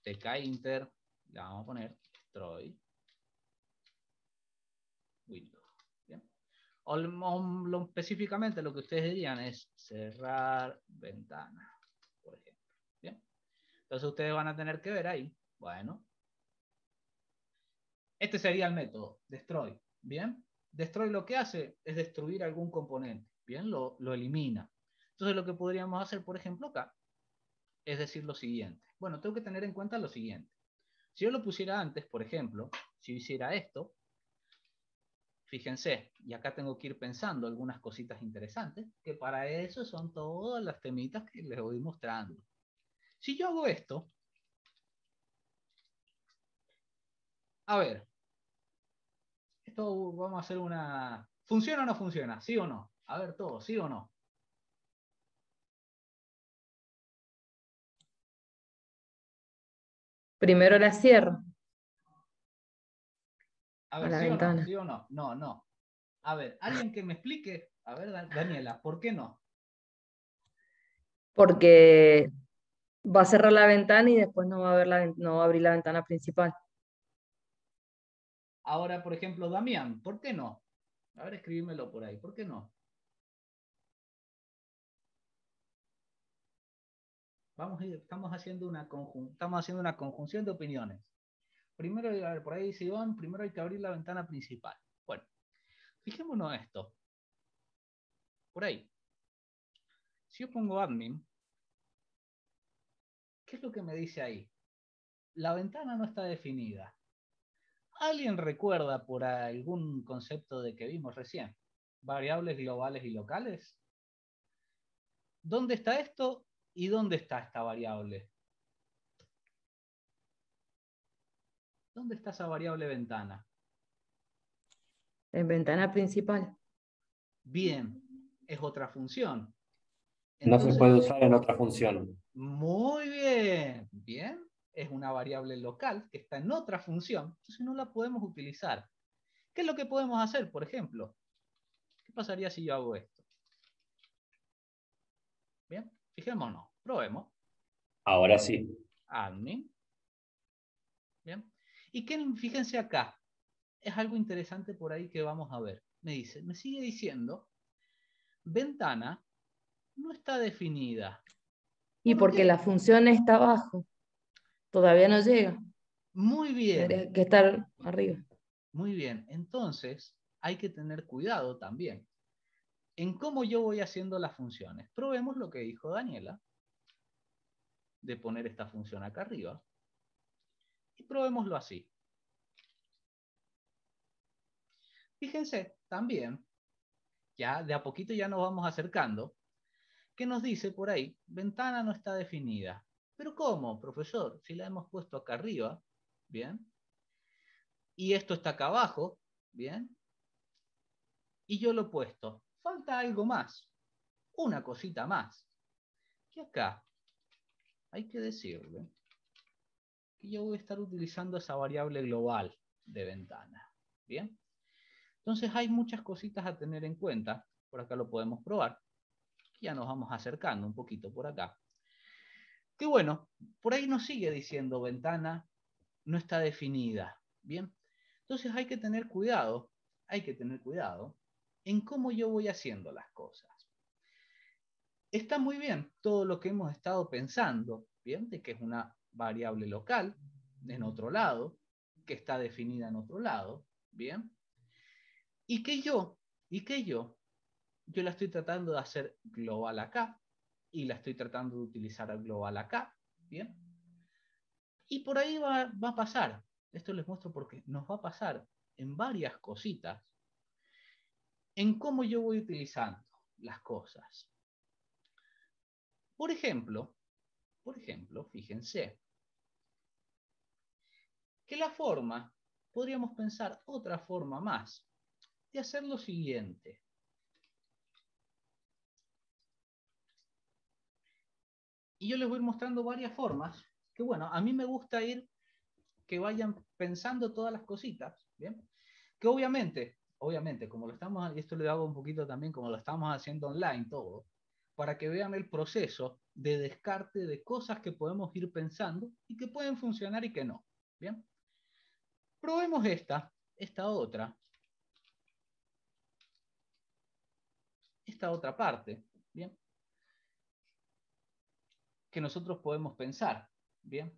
TK Inter, le vamos a poner Troy Windows. ¿bien? O, lo, específicamente lo que ustedes dirían es cerrar ventana, por ejemplo. ¿bien? Entonces ustedes van a tener que ver ahí, bueno, este sería el método, destroy, ¿bien? Destroy lo que hace es destruir algún componente, ¿bien? Lo elimina. Entonces lo que podríamos hacer, por ejemplo, acá, es decir lo siguiente. Bueno, tengo que tener en cuenta lo siguiente. Si yo lo pusiera antes, por ejemplo, si hiciera esto, fíjense, y acá tengo que ir pensando algunas cositas interesantes, que para eso son todas las temitas que les voy mostrando. Si yo hago esto, a ver, esto vamos a hacer una... ¿Funciona o no funciona? ¿Sí o no? A ver todo, ¿sí o no? Primero la cierro. A ver, ¿sí o, no? ¿sí o no? No, no. A ver, alguien que me explique. A ver, Daniela, ¿por qué no? Porque va a cerrar la ventana y después no va a, ver la, no va a abrir la ventana principal. Ahora, por ejemplo, Damián, ¿por qué no? A ver, escribímelo por ahí, ¿por qué no? Estamos haciendo una estamos haciendo una conjunción de opiniones. Primero, por ahí dice Iván, primero hay que abrir la ventana principal. Bueno, fijémonos esto. Por ahí. Si yo pongo admin, ¿qué es lo que me dice ahí? La ventana no está definida. ¿Alguien recuerda por algún concepto de que vimos recién? Variables globales y locales. ¿Dónde está esto y dónde está esta variable? ¿Dónde está esa variable ventana? En ventana principal. Bien, es otra función. no se puede usar en otra función. Muy bien, bien es una variable local que está en otra función, entonces no la podemos utilizar. ¿Qué es lo que podemos hacer, por ejemplo? ¿Qué pasaría si yo hago esto? Bien, fijémonos, probemos. Ahora sí. Admin. Bien. Y que fíjense acá, es algo interesante por ahí que vamos a ver. Me dice, me sigue diciendo, ventana no está definida. Y porque la función está abajo. Todavía no llega. Muy bien. Tendría que estar arriba. Muy bien. Entonces, hay que tener cuidado también en cómo yo voy haciendo las funciones. Probemos lo que dijo Daniela, de poner esta función acá arriba. Y probémoslo así. Fíjense también, ya de a poquito ya nos vamos acercando, que nos dice por ahí, ventana no está definida. Pero ¿cómo, profesor? Si la hemos puesto acá arriba, ¿bien? Y esto está acá abajo, ¿bien? Y yo lo he puesto. Falta algo más, una cosita más. Que acá hay que decirle que yo voy a estar utilizando esa variable global de ventana, ¿bien? Entonces hay muchas cositas a tener en cuenta. Por acá lo podemos probar. Ya nos vamos acercando un poquito por acá. Que bueno, por ahí nos sigue diciendo ventana no está definida. Bien, entonces hay que tener cuidado, hay que tener cuidado en cómo yo voy haciendo las cosas. Está muy bien todo lo que hemos estado pensando, bien, de que es una variable local en otro lado, que está definida en otro lado, bien, y que yo, y que yo, yo la estoy tratando de hacer global acá, y la estoy tratando de utilizar al global acá, ¿bien? Y por ahí va, va a pasar, esto les muestro porque nos va a pasar en varias cositas, en cómo yo voy utilizando las cosas. Por ejemplo, por ejemplo, fíjense, que la forma, podríamos pensar otra forma más de hacer lo siguiente. Y yo les voy mostrando varias formas, que bueno, a mí me gusta ir que vayan pensando todas las cositas, ¿bien? Que obviamente, obviamente, como lo estamos, y esto lo hago un poquito también como lo estamos haciendo online todo, para que vean el proceso de descarte de cosas que podemos ir pensando y que pueden funcionar y que no, ¿bien? Probemos esta, esta otra, esta otra parte, ¿bien? Que nosotros podemos pensar, ¿bien?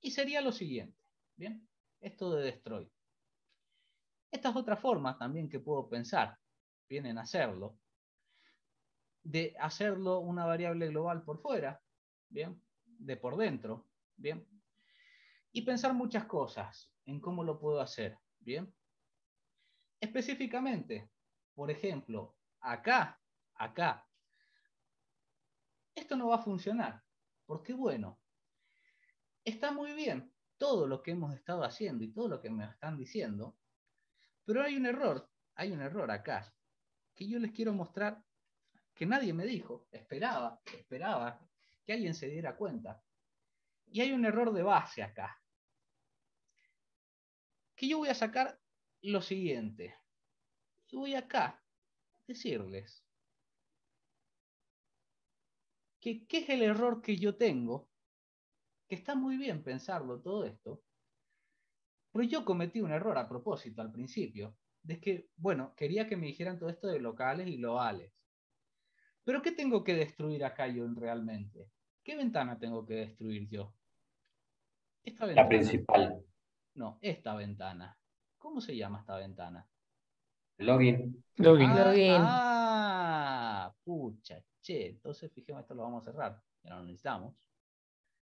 Y sería lo siguiente, ¿bien? Esto de destroy. Esta es otra forma también que puedo pensar, bien, en hacerlo, de hacerlo una variable global por fuera, ¿bien? De por dentro, ¿bien? Y pensar muchas cosas en cómo lo puedo hacer, ¿bien? Específicamente, por ejemplo, acá, acá, esto no va a funcionar, porque bueno, está muy bien todo lo que hemos estado haciendo y todo lo que me están diciendo, pero hay un error, hay un error acá, que yo les quiero mostrar que nadie me dijo, esperaba, esperaba que alguien se diera cuenta. Y hay un error de base acá, que yo voy a sacar lo siguiente. Y voy acá a decirles que qué es el error que yo tengo, que está muy bien pensarlo todo esto, pero yo cometí un error a propósito al principio, de que, bueno, quería que me dijeran todo esto de locales y globales. Pero ¿qué tengo que destruir acá yo realmente? ¿Qué ventana tengo que destruir yo? Esta ventana. La principal. No, esta ventana. ¿Cómo se llama esta ventana? Login. Login. Ah, ah, pucha, che. Entonces, fíjense, esto lo vamos a cerrar. Ya no lo necesitamos.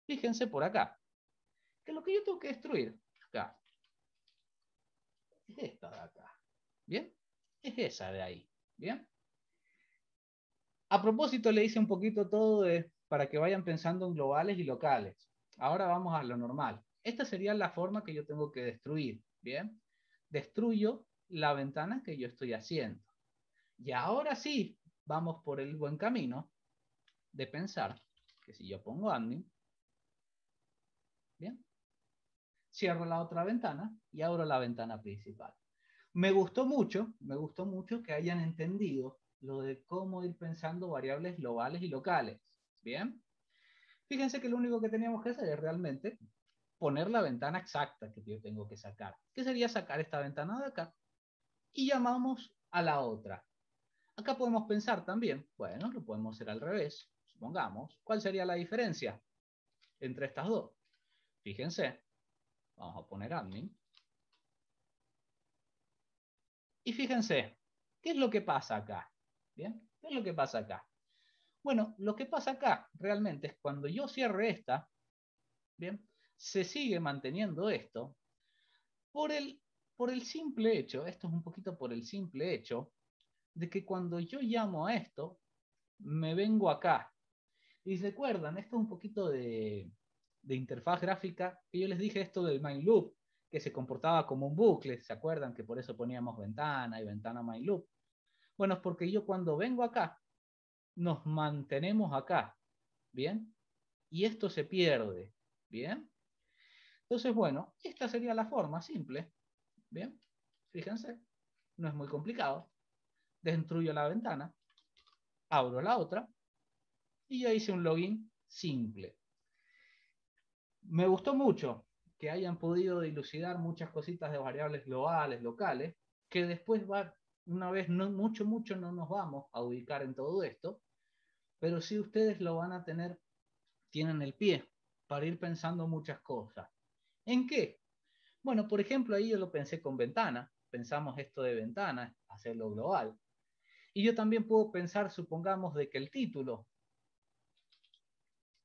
Fíjense por acá. Que lo que yo tengo que destruir, acá, es esta de acá. ¿Bien? Es esa de ahí. ¿Bien? A propósito, le hice un poquito todo de, para que vayan pensando en globales y locales. Ahora vamos a lo normal. Esta sería la forma que yo tengo que destruir. Bien, destruyo la ventana que yo estoy haciendo. Y ahora sí, vamos por el buen camino de pensar que si yo pongo admin, bien, cierro la otra ventana y abro la ventana principal. Me gustó mucho, me gustó mucho que hayan entendido lo de cómo ir pensando variables globales y locales. Bien. Fíjense que lo único que teníamos que hacer es realmente poner la ventana exacta que yo tengo que sacar. ¿Qué sería sacar esta ventana de acá? Y llamamos a la otra. Acá podemos pensar también, bueno, lo podemos hacer al revés. Supongamos, ¿cuál sería la diferencia entre estas dos? Fíjense, vamos a poner admin. Y fíjense, ¿qué es lo que pasa acá? ¿Bien? ¿Qué es lo que pasa acá? Bueno, lo que pasa acá realmente es cuando yo cierre esta, ¿bien? Se sigue manteniendo esto por el, por el simple hecho, esto es un poquito por el simple hecho, de que cuando yo llamo a esto, me vengo acá. Y recuerdan, esto es un poquito de, de interfaz gráfica, que yo les dije esto del main loop, que se comportaba como un bucle, ¿se acuerdan? Que por eso poníamos ventana y ventana main loop. Bueno, es porque yo cuando vengo acá, nos mantenemos acá, ¿bien? Y esto se pierde, ¿bien? Entonces, bueno, esta sería la forma simple, ¿bien? Fíjense, no es muy complicado. Destruyo la ventana, abro la otra y ya hice un login simple. Me gustó mucho que hayan podido dilucidar muchas cositas de variables globales, locales, que después va una vez, no mucho, mucho no nos vamos a ubicar en todo esto, pero sí ustedes lo van a tener, tienen el pie para ir pensando muchas cosas. ¿En qué? Bueno, por ejemplo, ahí yo lo pensé con ventana, pensamos esto de ventana, hacerlo global. Y yo también puedo pensar, supongamos, de que el título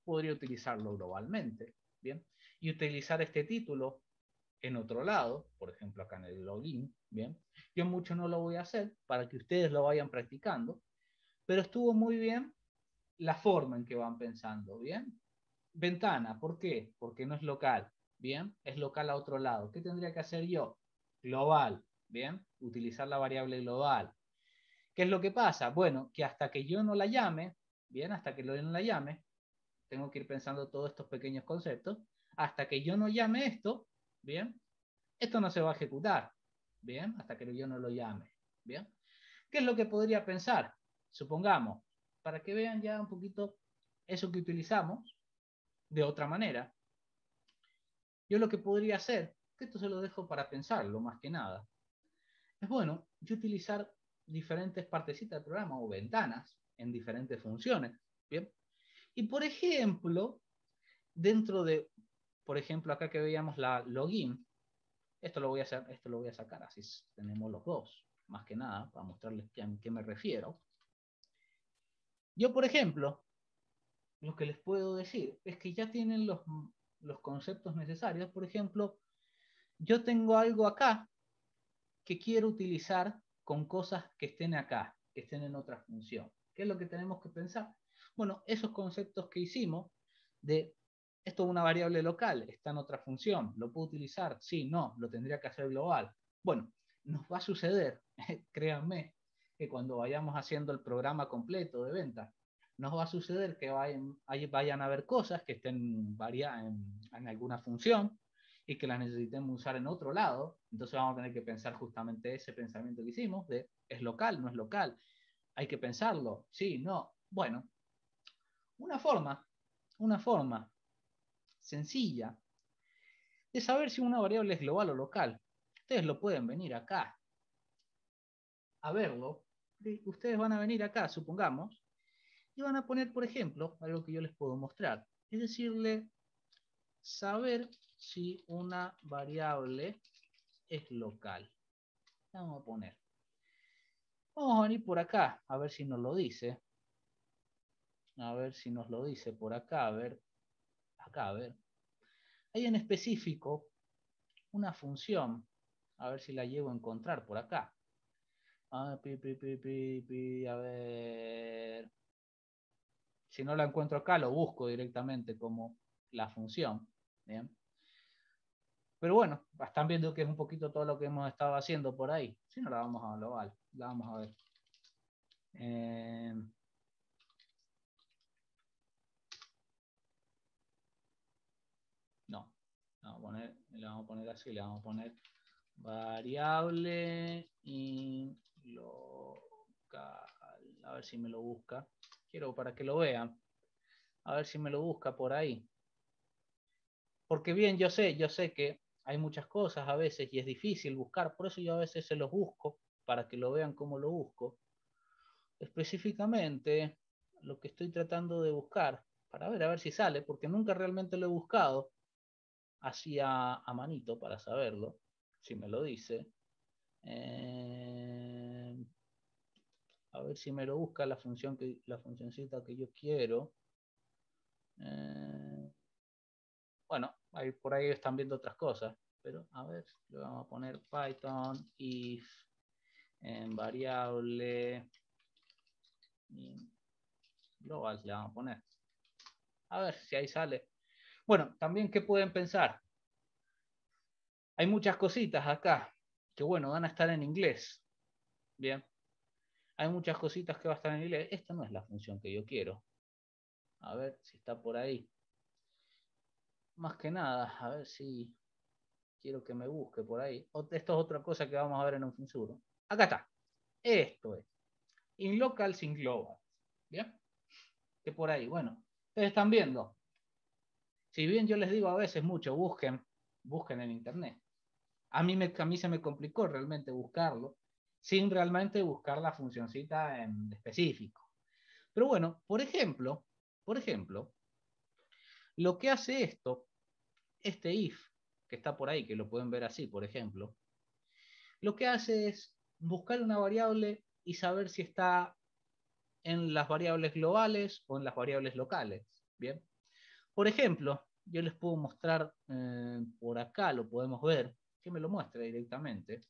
podría utilizarlo globalmente, ¿bien? Y utilizar este título en otro lado, por ejemplo acá en el login, ¿bien? Yo mucho no lo voy a hacer para que ustedes lo vayan practicando, pero estuvo muy bien la forma en que van pensando, ¿bien? Ventana, ¿por qué? Porque no es local, ¿bien? Es local a otro lado. ¿Qué tendría que hacer yo? Global, ¿bien? Utilizar la variable global. ¿Qué es lo que pasa? Bueno, que hasta que yo no la llame, ¿bien? Hasta que yo no la llame, tengo que ir pensando todos estos pequeños conceptos. Hasta que yo no llame esto, ¿bien? Esto no se va a ejecutar, ¿bien? Hasta que yo no lo llame, ¿bien? ¿Qué es lo que podría pensar? Supongamos, para que vean ya un poquito eso que utilizamos de otra manera. Yo lo que podría hacer, que esto se lo dejo para pensarlo más que nada, es bueno, yo utilizar diferentes partecitas del programa o ventanas en diferentes funciones. ¿bien? Y por ejemplo, dentro de, por ejemplo, acá que veíamos la login, esto lo voy a hacer, esto lo voy a sacar, así tenemos los dos, más que nada, para mostrarles a qué me refiero. Yo, por ejemplo, lo que les puedo decir es que ya tienen los, los conceptos necesarios. Por ejemplo, yo tengo algo acá que quiero utilizar con cosas que estén acá, que estén en otra función. ¿Qué es lo que tenemos que pensar? Bueno, esos conceptos que hicimos de esto es una variable local, está en otra función, ¿lo puedo utilizar? Sí, no, lo tendría que hacer global. Bueno, nos va a suceder, créanme, que cuando vayamos haciendo el programa completo de venta, nos va a suceder que vayan, vayan a haber cosas que estén variadas en, en alguna función y que las necesitemos usar en otro lado, entonces vamos a tener que pensar justamente ese pensamiento que hicimos de es local, no es local, hay que pensarlo, sí, no. Bueno, una forma, una forma sencilla de saber si una variable es global o local. Ustedes lo pueden venir acá a verlo. Ustedes van a venir acá, supongamos, y van a poner, por ejemplo, algo que yo les puedo mostrar. Es decirle, saber si una variable es local. Vamos a poner. Vamos a venir por acá, a ver si nos lo dice. A ver si nos lo dice por acá, a ver. Acá, a ver. Hay en específico una función, a ver si la llevo a encontrar por acá. A ver, a ver. Si no la encuentro acá, lo busco directamente como la función. Bien. Pero bueno, están viendo que es un poquito todo lo que hemos estado haciendo por ahí. Si no, la vamos a global, la vamos a ver. Eh, no, vamos a poner, le vamos a poner así, le vamos a poner variable y local. A ver si me lo busca. Quiero para que lo vean. A ver si me lo busca por ahí. Porque bien, yo sé, yo sé que hay muchas cosas a veces y es difícil buscar, por eso yo a veces se los busco para que lo vean cómo lo busco. Específicamente, lo que estoy tratando de buscar, para ver a ver si sale, porque nunca realmente lo he buscado así a, manito para saberlo, si me lo dice. Eh, a ver si me lo busca la función que la funcioncita que yo quiero. Eh, bueno, ahí, por ahí están viendo otras cosas, pero a ver, le vamos a poner Python if en variable global le vamos a poner. A ver si ahí sale. Bueno, también, ¿qué pueden pensar? Hay muchas cositas acá que, bueno, van a estar en inglés. Bien. Hay muchas cositas que van a estar en inglés. Esta no es la función que yo quiero. A ver si está por ahí más que nada, a ver si quiero que me busque por ahí. Esto es otra cosa que vamos a ver en un futuro. Acá está. Esto es. In local sin global. ¿Bien? Que por ahí, bueno, ustedes están viendo. Si bien yo les digo a veces mucho, busquen, busquen en internet. A mí, me, a mí se me complicó realmente buscarlo, sin realmente buscar la funcioncita en específico. Pero bueno, por ejemplo, por ejemplo, lo que hace esto, este if, que está por ahí, que lo pueden ver así, por ejemplo, lo que hace es buscar una variable y saber si está en las variables globales o en las variables locales. Bien. Por ejemplo, yo les puedo mostrar eh, por acá, lo podemos ver, que me lo muestre directamente.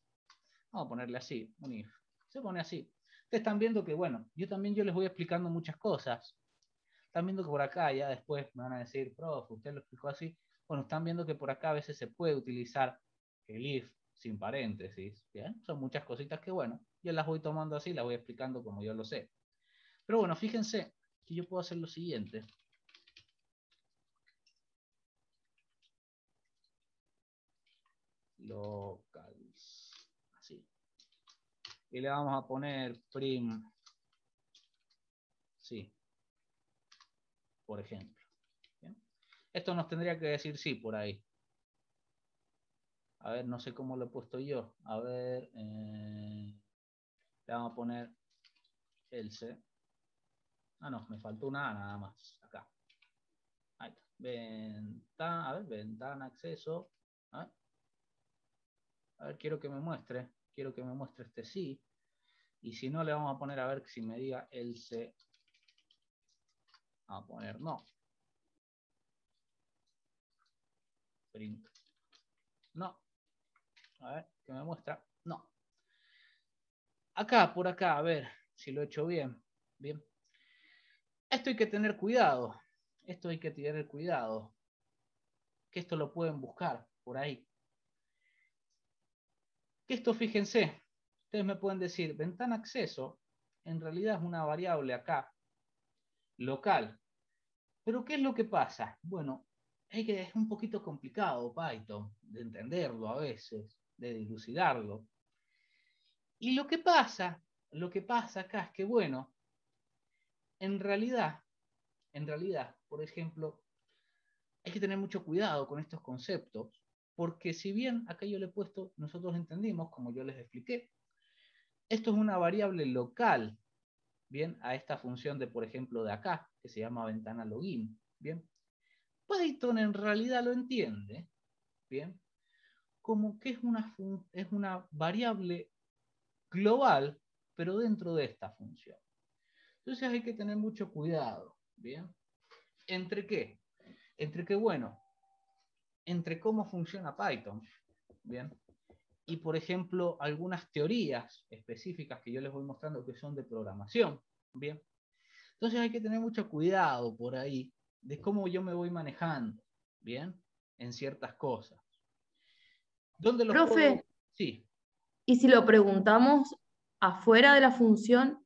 Vamos a ponerle así, un if. Se pone así. Ustedes están viendo que, bueno, yo también yo les voy explicando muchas cosas. Están viendo que por acá ya después me van a decir, profe, usted lo explicó así. Bueno, están viendo que por acá a veces se puede utilizar el if sin paréntesis. ¿bien? Son muchas cositas que, bueno, yo las voy tomando así, las voy explicando como yo lo sé. Pero bueno, fíjense que yo puedo hacer lo siguiente. Locals. Así. Y le vamos a poner prim. Sí. Por ejemplo. Esto nos tendría que decir sí por ahí. A ver, no sé cómo lo he puesto yo. A ver. Eh, le vamos a poner else. Ah, no, me faltó una nada más. Acá. Ahí está. Ventana, a ver, ventana, acceso. A ver. Quiero que me muestre. Quiero que me muestre este sí. Y si no, le vamos a poner a ver si me diga else. Vamos a poner no. Print. No. A ver, ¿qué me muestra? No. Acá, por acá, a ver si lo he hecho bien. Bien. Esto hay que tener cuidado. Esto hay que tener cuidado. Que esto lo pueden buscar por ahí. Que esto, fíjense, ustedes me pueden decir, ventana acceso, en realidad es una variable acá, local. Pero ¿qué es lo que pasa? Bueno, es que es un poquito complicado Python de entenderlo a veces, de dilucidarlo. Y lo que pasa, lo que pasa acá es que, bueno, en realidad, en realidad, por ejemplo, hay que tener mucho cuidado con estos conceptos, porque si bien acá yo le he puesto, nosotros entendimos, como yo les expliqué, esto es una variable local, bien, a esta función de, por ejemplo, de acá, que se llama ventana login, bien. Python en realidad lo entiende, bien, como que es una, es una variable global, pero dentro de esta función. Entonces hay que tener mucho cuidado, ¿bien? ¿Entre qué? Entre qué, bueno, entre cómo funciona Python, ¿bien? Y, por ejemplo, algunas teorías específicas que yo les voy mostrando que son de programación, ¿bien? Entonces hay que tener mucho cuidado por ahí de cómo yo me voy manejando, ¿bien? En ciertas cosas. ¿Dónde lo Profe, Sí. ¿y si lo preguntamos afuera de la función,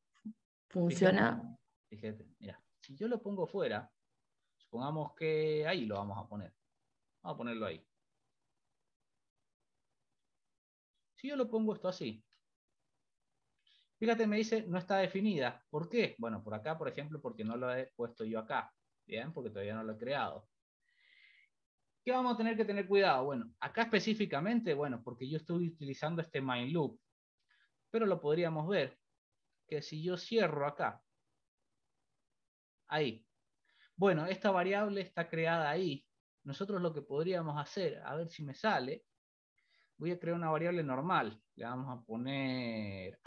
funciona. Fíjate, mira, si yo lo pongo fuera, supongamos que ahí lo vamos a poner. Vamos a ponerlo ahí. Si yo lo pongo esto así, fíjate, me dice no está definida. ¿Por qué? Bueno, por acá, por ejemplo, porque no lo he puesto yo acá. Bien, porque todavía no lo he creado. ¿Qué vamos a tener que tener cuidado? Bueno, acá específicamente, bueno, porque yo estoy utilizando este main loop, pero lo podríamos ver que si yo cierro acá, ahí, bueno, esta variable está creada ahí. Nosotros lo que podríamos hacer, a ver si me sale, voy a crear una variable normal. Le vamos a poner.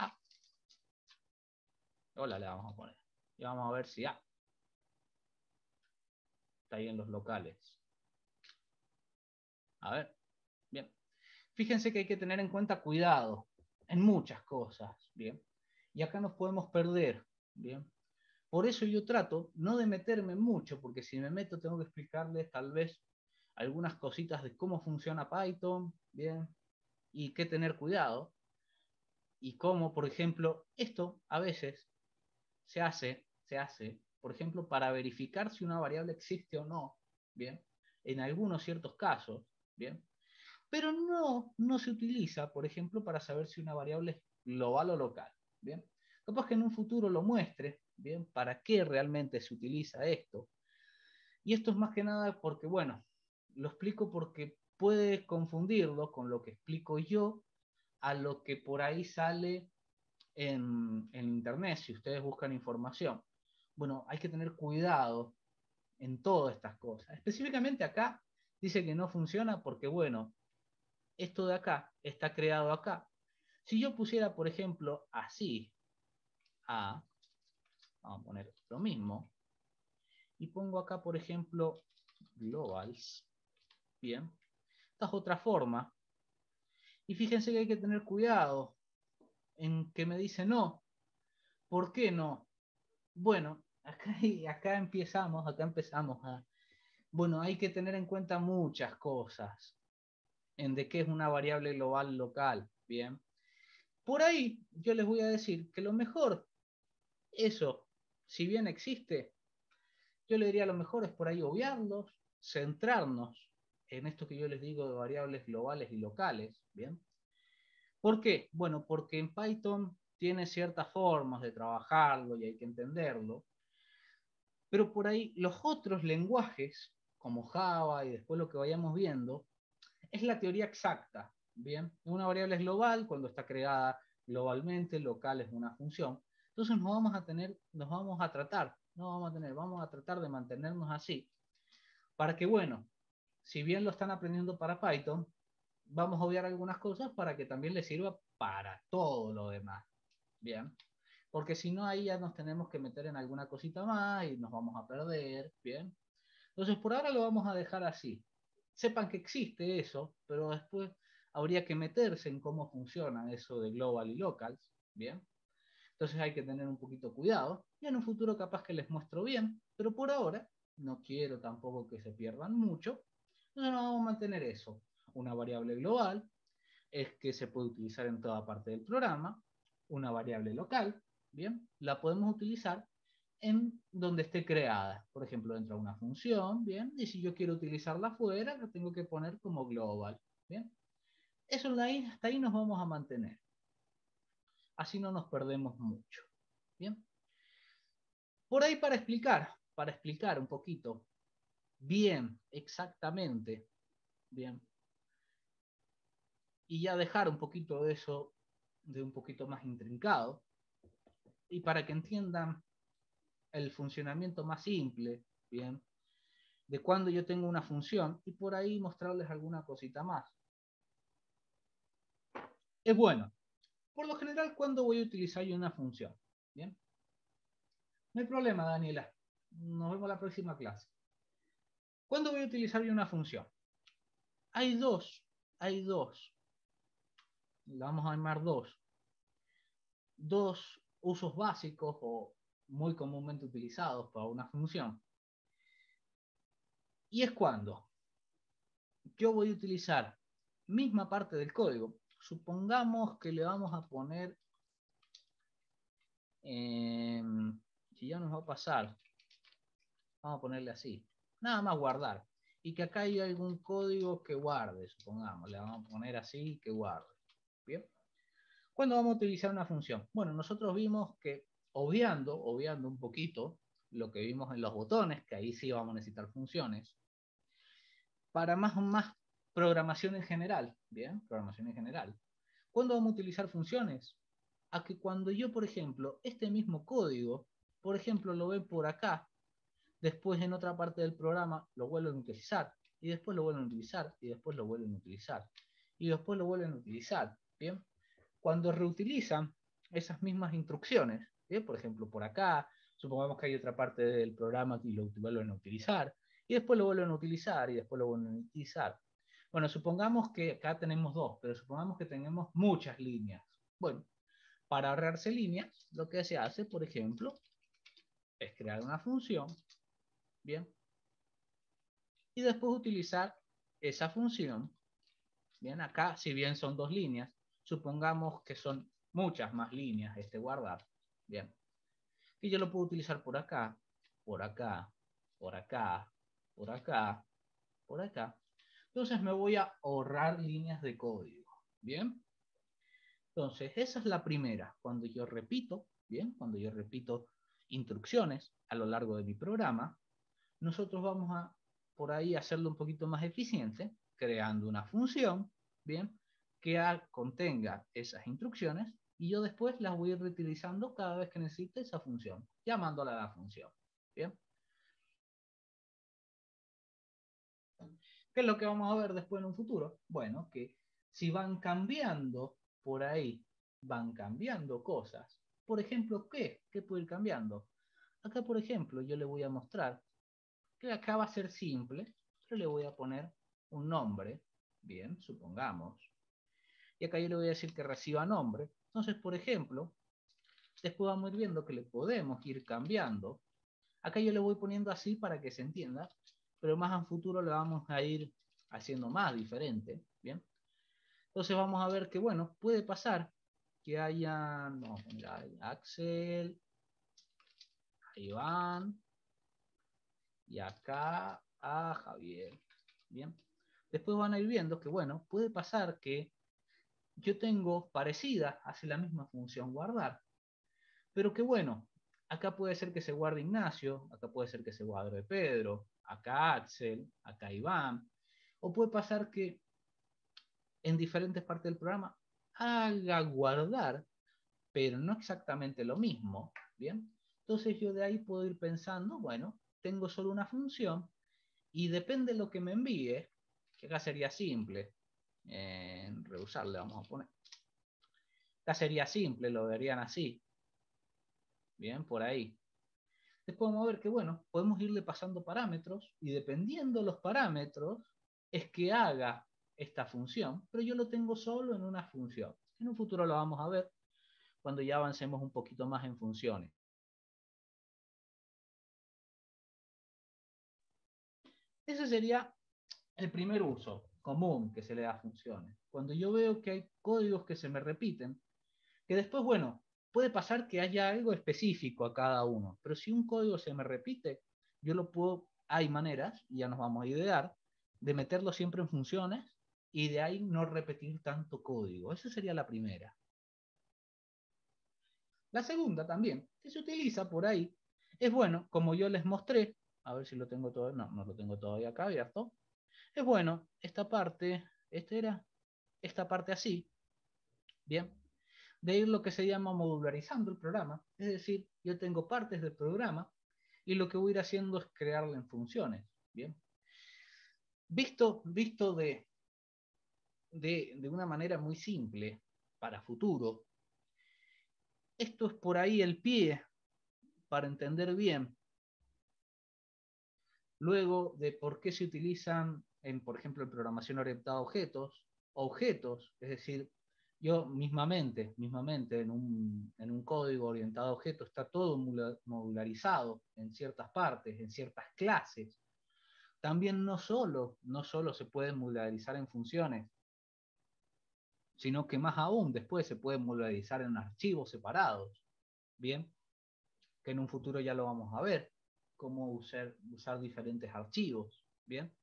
Hola, le vamos a poner. Y vamos a ver si A. Está ahí en los locales. A ver. Bien. Fíjense que hay que tener en cuenta cuidado en muchas cosas. Bien y acá nos podemos perder. ¿bien? Por eso yo trato no de meterme mucho, porque si me meto tengo que explicarles tal vez algunas cositas de cómo funciona Python, ¿bien? Y qué tener cuidado. Y cómo, por ejemplo, esto a veces se hace, se hace, por ejemplo, para verificar si una variable existe o no, ¿bien? En algunos ciertos casos, ¿bien? Pero no, no se utiliza, por ejemplo, para saber si una variable es global o local. ¿bien? Capaz que en un futuro lo muestre, ¿bien? ¿Para qué realmente se utiliza esto? Y esto es más que nada porque, bueno, lo explico porque puede confundirlo con lo que explico yo a lo que por ahí sale en, en Internet, si ustedes buscan información. Bueno, hay que tener cuidado en todas estas cosas. Específicamente acá dice que no funciona porque, bueno, esto de acá está creado acá, si yo pusiera, por ejemplo, así, A, vamos a poner lo mismo, y pongo acá, por ejemplo, globals, bien, esta es otra forma, y fíjense que hay que tener cuidado en que me dice no. ¿Por qué no? Bueno, acá, acá empezamos, acá empezamos a... Bueno, hay que tener en cuenta muchas cosas en de qué es una variable global local, ¿bien? Por ahí yo les voy a decir que lo mejor, eso, si bien existe, yo le diría lo mejor es por ahí obviarlos, centrarnos en esto que yo les digo de variables globales y locales, ¿bien? ¿Por qué? Bueno, porque en Python tiene ciertas formas de trabajarlo y hay que entenderlo, pero por ahí los otros lenguajes, como Java y después lo que vayamos viendo, es la teoría exacta, ¿bien? Una variable es global cuando está creada globalmente, local es una función. Entonces nos vamos a tener, nos vamos a tratar, no vamos a tener, vamos a tratar de mantenernos así, para que, bueno, si bien lo están aprendiendo para Python, vamos a obviar algunas cosas para que también les sirva para todo lo demás. Bien. Porque si no, ahí ya nos tenemos que meter en alguna cosita más y nos vamos a perder. Bien. Entonces, por ahora lo vamos a dejar así. Sepan que existe eso, pero después habría que meterse en cómo funciona eso de global y locals. Bien. Entonces hay que tener un poquito cuidado. Y en un futuro capaz que les muestro bien, pero por ahora no quiero tampoco que se pierdan mucho. Entonces no vamos a mantener eso una variable global es que se puede utilizar en toda parte del programa, una variable local, ¿bien? La podemos utilizar en donde esté creada, por ejemplo, dentro de una función, ¿bien? Y si yo quiero utilizarla fuera, la tengo que poner como global, ¿bien? Eso hasta ahí nos vamos a mantener. Así no nos perdemos mucho, ¿bien? Por ahí para explicar, para explicar un poquito bien, exactamente, bien, y ya dejar un poquito de eso de un poquito más intrincado y para que entiendan el funcionamiento más simple, bien, de cuando yo tengo una función y por ahí mostrarles alguna cosita más. Es bueno. Por lo general, ¿cuándo voy a utilizar una función? Bien. No hay problema, Daniela. Nos vemos la próxima clase. ¿Cuándo voy a utilizar una función? Hay dos, hay dos la vamos a llamar dos, dos usos básicos o muy comúnmente utilizados para una función. Y es cuando yo voy a utilizar misma parte del código. Supongamos que le vamos a poner, si ya nos va a pasar, vamos a ponerle así, nada más guardar. Y que acá hay algún código que guarde, supongamos, le vamos a poner así que guarde. Bien. ¿Cuándo vamos a utilizar una función? Bueno, nosotros vimos que obviando, obviando un poquito lo que vimos en los botones, que ahí sí vamos a necesitar funciones, para más, más programación en general, ¿bien? Programación en general. ¿Cuándo vamos a utilizar funciones? A que cuando yo, por ejemplo, este mismo código, por ejemplo, lo ve por acá, después en otra parte del programa lo vuelven a utilizar, y después lo vuelven a utilizar, y después lo vuelven a utilizar, y después lo vuelven a utilizar. Cuando reutilizan esas mismas instrucciones, por ejemplo, por acá, supongamos que hay otra parte del programa que lo vuelven a utilizar, y después lo vuelven a utilizar, y después lo vuelven a utilizar. Bueno, supongamos que acá tenemos dos, pero supongamos que tenemos muchas líneas. Bueno, para ahorrarse líneas, lo que se hace, por ejemplo, es crear una función, ¿bien? Y después utilizar esa función, ¿bien? Acá, si bien son dos líneas, Supongamos que son muchas más líneas este guardar. Bien. Y yo lo puedo utilizar por acá, por acá, por acá, por acá, por acá. Entonces me voy a ahorrar líneas de código. Bien. Entonces, esa es la primera. Cuando yo repito, bien, cuando yo repito instrucciones a lo largo de mi programa, nosotros vamos a por ahí hacerlo un poquito más eficiente, creando una función, bien, que contenga esas instrucciones y yo después las voy a ir reutilizando cada vez que necesite esa función, llamándola a la función. ¿Bien? ¿Qué es lo que vamos a ver después en un futuro? Bueno, que si van cambiando por ahí, van cambiando cosas. Por ejemplo, ¿qué? ¿Qué puede ir cambiando? Acá, por ejemplo, yo le voy a mostrar que acá va a ser simple, pero le voy a poner un nombre. Bien, supongamos y acá yo le voy a decir que reciba nombre. Entonces, por ejemplo, después vamos a ir viendo que le podemos ir cambiando. Acá yo le voy poniendo así para que se entienda, pero más en futuro le vamos a ir haciendo más diferente, ¿bien? Entonces vamos a ver que, bueno, puede pasar que haya, no, Axel, Iván, y acá a Javier, ¿bien? después van a ir viendo que, bueno, puede pasar que yo tengo parecida, hace la misma función guardar, pero que bueno, acá puede ser que se guarde Ignacio, acá puede ser que se guarde Pedro, acá Axel, acá Iván, o puede pasar que en diferentes partes del programa haga guardar, pero no exactamente lo mismo, ¿bien? Entonces yo de ahí puedo ir pensando, bueno, tengo solo una función y depende de lo que me envíe, que acá sería simple, en reusarle vamos a poner. Acá sería simple, lo verían así. Bien, por ahí. Después vamos a ver que, bueno, podemos irle pasando parámetros y dependiendo los parámetros es que haga esta función, pero yo lo tengo solo en una función. En un futuro lo vamos a ver cuando ya avancemos un poquito más en funciones. Ese sería el primer uso común que se le da a funciones. Cuando yo veo que hay códigos que se me repiten, que después, bueno, puede pasar que haya algo específico a cada uno, pero si un código se me repite, yo lo puedo, hay maneras, y ya nos vamos a idear, de meterlo siempre en funciones y de ahí no repetir tanto código. Esa sería la primera. La segunda también, que se utiliza por ahí, es bueno, como yo les mostré, a ver si lo tengo todo, no, no lo tengo todavía acá abierto. Es bueno, esta parte, esta era, esta parte así, bien, de ir lo que se llama modularizando el programa. Es decir, yo tengo partes del programa y lo que voy a ir haciendo es crearle en funciones, bien. Visto, visto de, de, de una manera muy simple para futuro, esto es por ahí el pie para entender bien Luego de por qué se utilizan, en, por ejemplo, en programación orientada a objetos, objetos, es decir, yo mismamente, mismamente en un, en un código orientado a objetos está todo modularizado en ciertas partes, en ciertas clases. También no solo, no solo se puede modularizar en funciones, sino que más aún después se puede modularizar en archivos separados. Bien, que en un futuro ya lo vamos a ver cómo usar, usar diferentes archivos. Bien.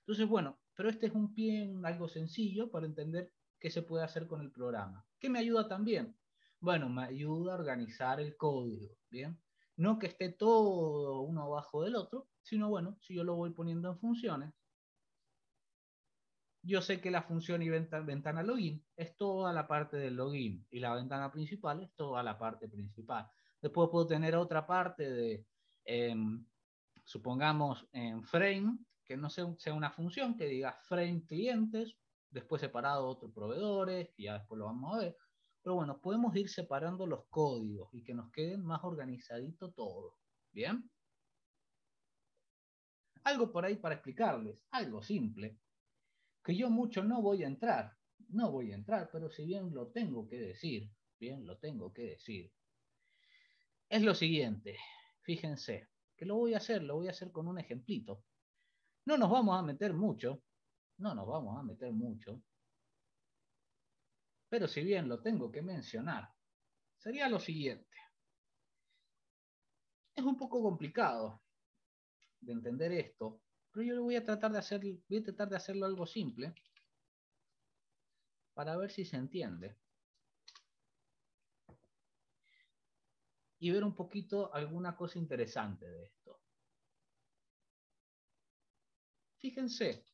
Entonces, bueno, pero este es un pie algo sencillo para entender qué se puede hacer con el programa. ¿Qué me ayuda también? Bueno, me ayuda a organizar el código. Bien. No que esté todo uno abajo del otro, sino bueno, si yo lo voy poniendo en funciones, yo sé que la función y ventana, login es toda la parte del login y la ventana principal es toda la parte principal. Después puedo tener otra parte de supongamos en frame, que no sea, sea, una función que diga frame clientes, después separado otros proveedores, y ya después lo vamos a ver. Pero bueno, podemos ir separando los códigos y que nos queden más organizadito todo. ¿Bien? Algo por ahí para explicarles, algo simple, que yo mucho no voy a entrar, no voy a entrar, pero si bien lo tengo que decir, bien, lo tengo que decir, es lo siguiente. Fíjense, que lo voy a hacer, lo voy a hacer con un ejemplito. No nos vamos a meter mucho, no nos vamos a meter mucho, pero si bien lo tengo que mencionar, sería lo siguiente. Es un poco complicado de entender esto, pero yo voy a tratar de hacer, voy a tratar de hacerlo algo simple para ver si se entiende. y ver un poquito alguna cosa interesante de esto. Fíjense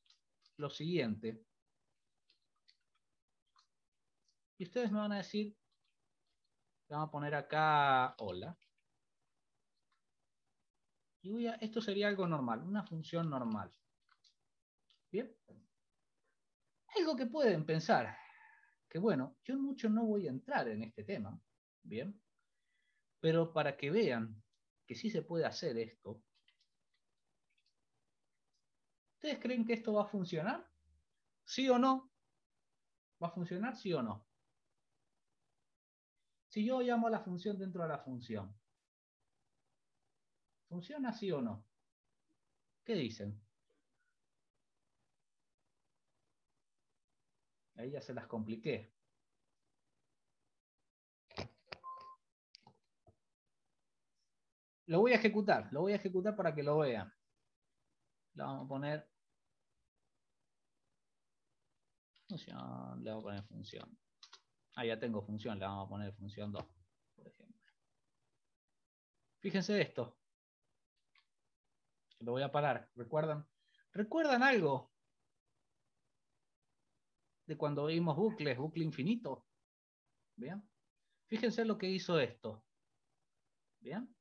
lo siguiente. Y ustedes me van a decir, vamos a poner acá hola. Y voy a, esto sería algo normal, una función normal. Bien. Algo que pueden pensar, que bueno, yo mucho no voy a entrar en este tema. Bien. Pero para que vean que sí se puede hacer esto, ¿ustedes creen que esto va a funcionar? ¿Sí o no? ¿Va a funcionar sí o no? Si yo llamo a la función dentro de la función, ¿funciona sí o no? ¿Qué dicen? Ahí ya se las compliqué. Lo voy a ejecutar, lo voy a ejecutar para que lo vean. Lo vamos a poner Función, le vamos a poner función. Ah, ya tengo función, le vamos a poner función 2, por ejemplo. Fíjense esto. Lo voy a parar. ¿Recuerdan? ¿Recuerdan algo? De cuando vimos bucles, bucle infinito. ¿Bien? Fíjense lo que hizo esto. ¿Bien?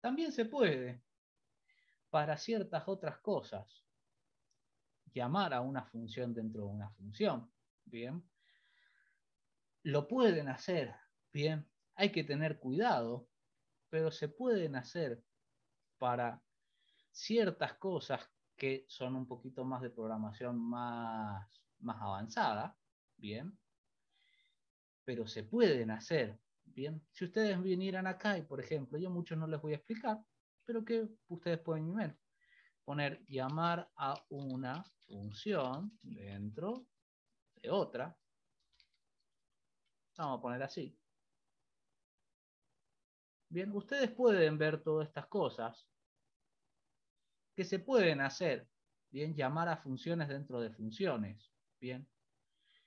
También se puede, para ciertas otras cosas, llamar a una función dentro de una función. Bien. Lo pueden hacer. Bien. Hay que tener cuidado, pero se pueden hacer para ciertas cosas que son un poquito más de programación más, más avanzada, bien, pero se pueden hacer, bien. Si ustedes vinieran acá y, por ejemplo, yo muchos no les voy a explicar, pero que ustedes pueden ver, poner llamar a una función dentro de otra, vamos a poner así, Bien, ustedes pueden ver todas estas cosas que se pueden hacer. Bien, llamar a funciones dentro de funciones. Bien.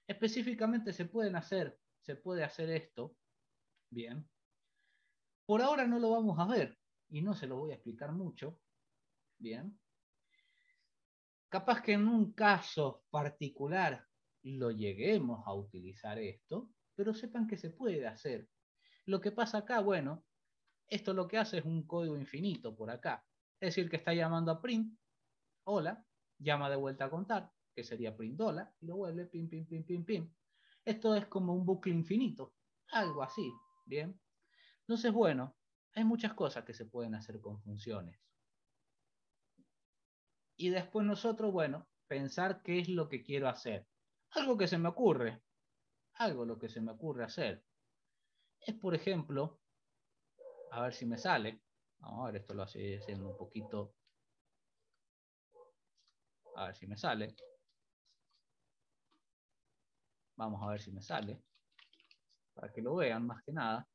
Específicamente se pueden hacer, se puede hacer esto. Bien. Por ahora no lo vamos a ver y no se lo voy a explicar mucho. Bien. Capaz que en un caso particular lo lleguemos a utilizar esto, pero sepan que se puede hacer. Lo que pasa acá, bueno, esto lo que hace es un código infinito por acá. Es decir, que está llamando a print, hola, llama de vuelta a contar, que sería print hola, y lo vuelve pim, pim, pim, pim, pim. Esto es como un bucle infinito, algo así, ¿bien? Entonces, bueno, hay muchas cosas que se pueden hacer con funciones. Y después nosotros, bueno, pensar qué es lo que quiero hacer. Algo que se me ocurre, algo lo que se me ocurre hacer. Es, por ejemplo, a ver si me sale. Vamos a ver, esto lo hace haciendo un poquito. A ver si me sale. Vamos a ver si me sale. Para que lo vean más que nada.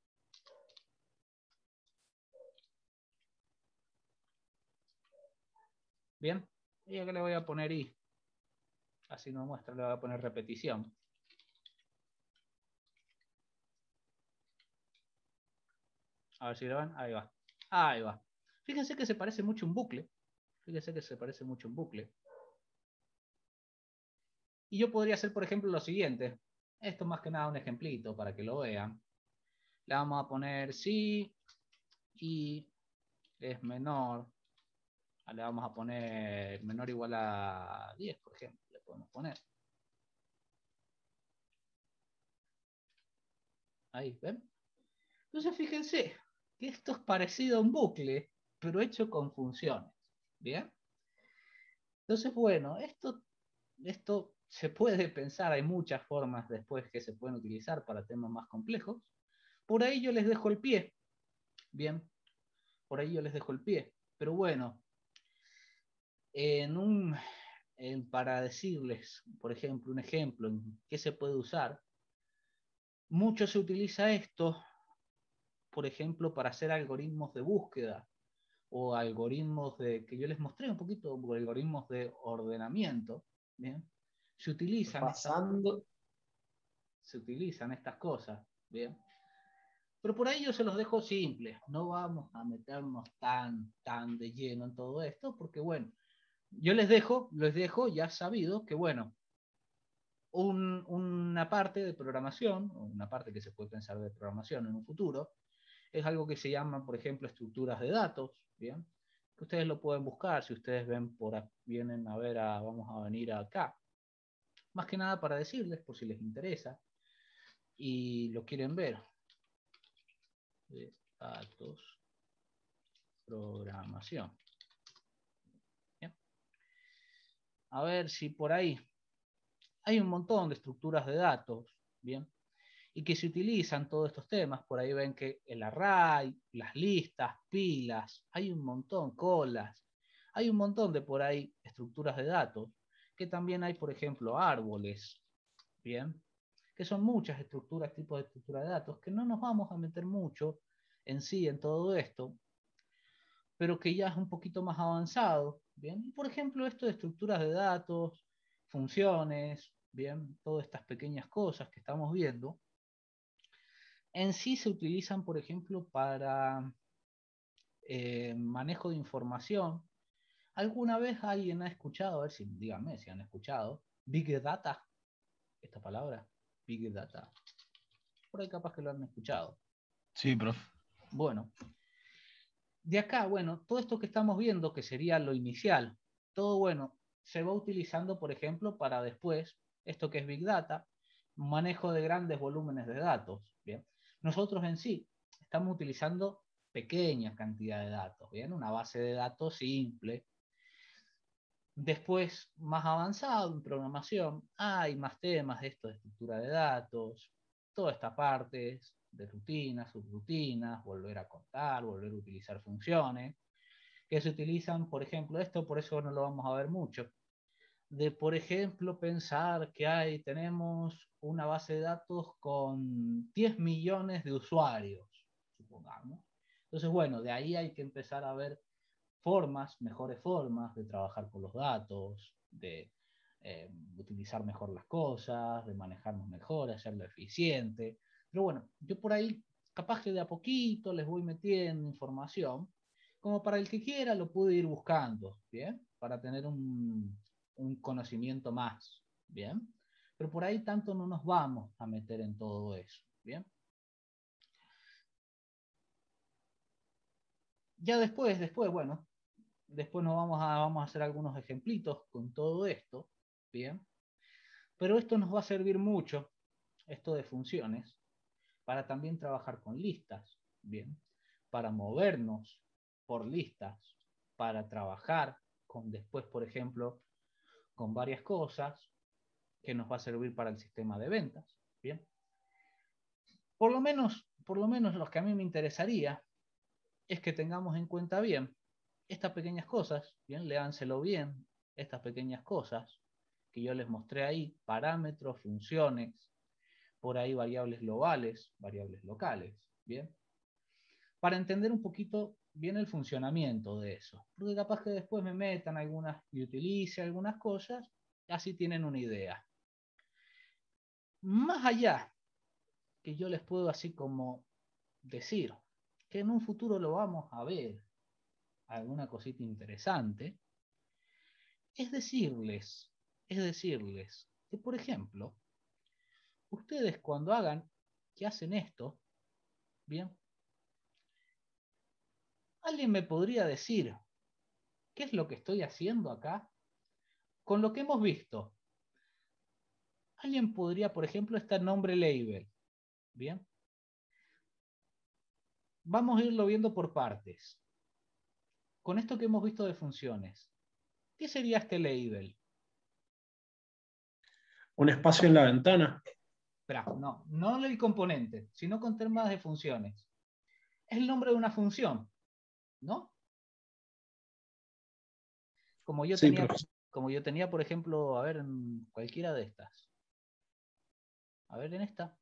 Bien. Y acá le voy a poner I. Así no muestra, le voy a poner repetición. A ver si lo ven. Ahí va. Ahí va. Fíjense que se parece mucho un bucle. Fíjense que se parece mucho un bucle. Y yo podría hacer, por ejemplo, lo siguiente. Esto más que nada un ejemplito para que lo vean. Le vamos a poner si y es menor. Le vamos a poner menor o igual a 10, por ejemplo. Le podemos poner. Ahí, ¿ven? Entonces, fíjense, esto es parecido a un bucle, pero hecho con funciones. ¿Bien? Entonces, bueno, esto, esto se puede pensar, hay muchas formas después que se pueden utilizar para temas más complejos. Por ahí yo les dejo el pie. Bien, por ahí yo les dejo el pie. Pero bueno, en un, para decirles, por ejemplo, un ejemplo en qué se puede usar, mucho se utiliza esto por ejemplo, para hacer algoritmos de búsqueda o algoritmos de, que yo les mostré un poquito, algoritmos de ordenamiento, ¿bien? Se utilizan, Pasando. se utilizan estas cosas, ¿bien? Pero por ahí yo se los dejo simples, no vamos a meternos tan, tan de lleno en todo esto, porque bueno, yo les dejo, les dejo ya sabido que bueno, una parte de programación, una parte que se puede pensar de programación en un futuro, es algo que se llama, por ejemplo, estructuras de datos, ¿bien? Que ustedes lo pueden buscar si ustedes ven por vienen a ver, a, vamos a venir acá. Más que nada para decirles, por si les interesa, y lo quieren ver. Datos, programación. ¿Bien? A ver si por ahí hay un montón de estructuras de datos, ¿bien? y que se utilizan todos estos temas. Por ahí ven que el array, las listas, pilas, hay un montón, colas, hay un montón de por ahí estructuras de datos, que también hay, por ejemplo, árboles, ¿bien? Que son muchas estructuras, tipos de estructura de datos, que no nos vamos a meter mucho en sí en todo esto, pero que ya es un poquito más avanzado, ¿bien? por ejemplo, esto de estructuras de datos, funciones, bien, todas estas pequeñas cosas que estamos viendo, en sí se utilizan, por ejemplo, para eh, manejo de información. ¿Alguna vez alguien ha escuchado, a ver si díganme si han escuchado, Big Data? Esta palabra, Big Data. Por ahí capaz que lo han escuchado. Sí, profe. Bueno, de acá, bueno, todo esto que estamos viendo, que sería lo inicial, todo bueno, se va utilizando, por ejemplo, para después, esto que es Big Data, manejo de grandes volúmenes de datos. Bien, nosotros en sí estamos utilizando pequeña cantidad de datos, bien, una base de datos simple. Después, más avanzado en programación, hay más temas de esto de estructura de datos, toda esta parte de rutinas, subrutinas, volver a contar, volver a utilizar funciones, que se utilizan, por ejemplo, esto por eso no lo vamos a ver mucho, de, por ejemplo, pensar que hay, tenemos una base de datos con 10 millones de usuarios, supongamos. Entonces, bueno, de ahí hay que empezar a ver formas, mejores formas de trabajar con los datos, de eh, utilizar mejor las cosas, de manejarnos mejor, hacerlo eficiente. Pero bueno, yo por ahí, capaz que de a poquito les voy metiendo información, como para el que quiera lo puede ir buscando, ¿bien? Para tener un, un conocimiento más, ¿bien? Pero por ahí tanto no nos vamos a meter en todo eso, ¿bien? Ya después, después, bueno, después nos vamos a, vamos a hacer algunos ejemplitos con todo esto, ¿bien? Pero esto nos va a servir mucho, esto de funciones, para también trabajar con listas, ¿bien? Para movernos por listas, para trabajar con después, por ejemplo, con varias cosas que nos va a servir para el sistema de ventas, ¿bien? Por lo menos, por lo menos que a mí me interesaría es que tengamos en cuenta bien estas pequeñas cosas, bien, léanselo bien, estas pequeñas cosas que yo les mostré ahí, parámetros, funciones, por ahí variables globales, variables locales, ¿bien? Para entender un poquito bien el funcionamiento de eso, porque capaz que después me metan algunas y utilice algunas cosas, así tienen una idea. Más allá, que yo les puedo así como decir, que en un futuro lo vamos a ver, alguna cosita interesante, es decirles, es decirles que, por ejemplo, ustedes cuando hagan, que hacen esto, bien, ¿alguien me podría decir qué es lo que estoy haciendo acá? Con lo que hemos visto, alguien podría, por ejemplo, este nombre label, bien. Vamos a irlo viendo por partes. Con esto que hemos visto de funciones, ¿qué sería este label? Un espacio en la ventana. Espera, no, no el componente, sino con temas de funciones. Es el nombre de una función, ¿no? Como yo, tenía, como yo tenía, por ejemplo, a ver, en cualquiera de estas. A ver, en esta.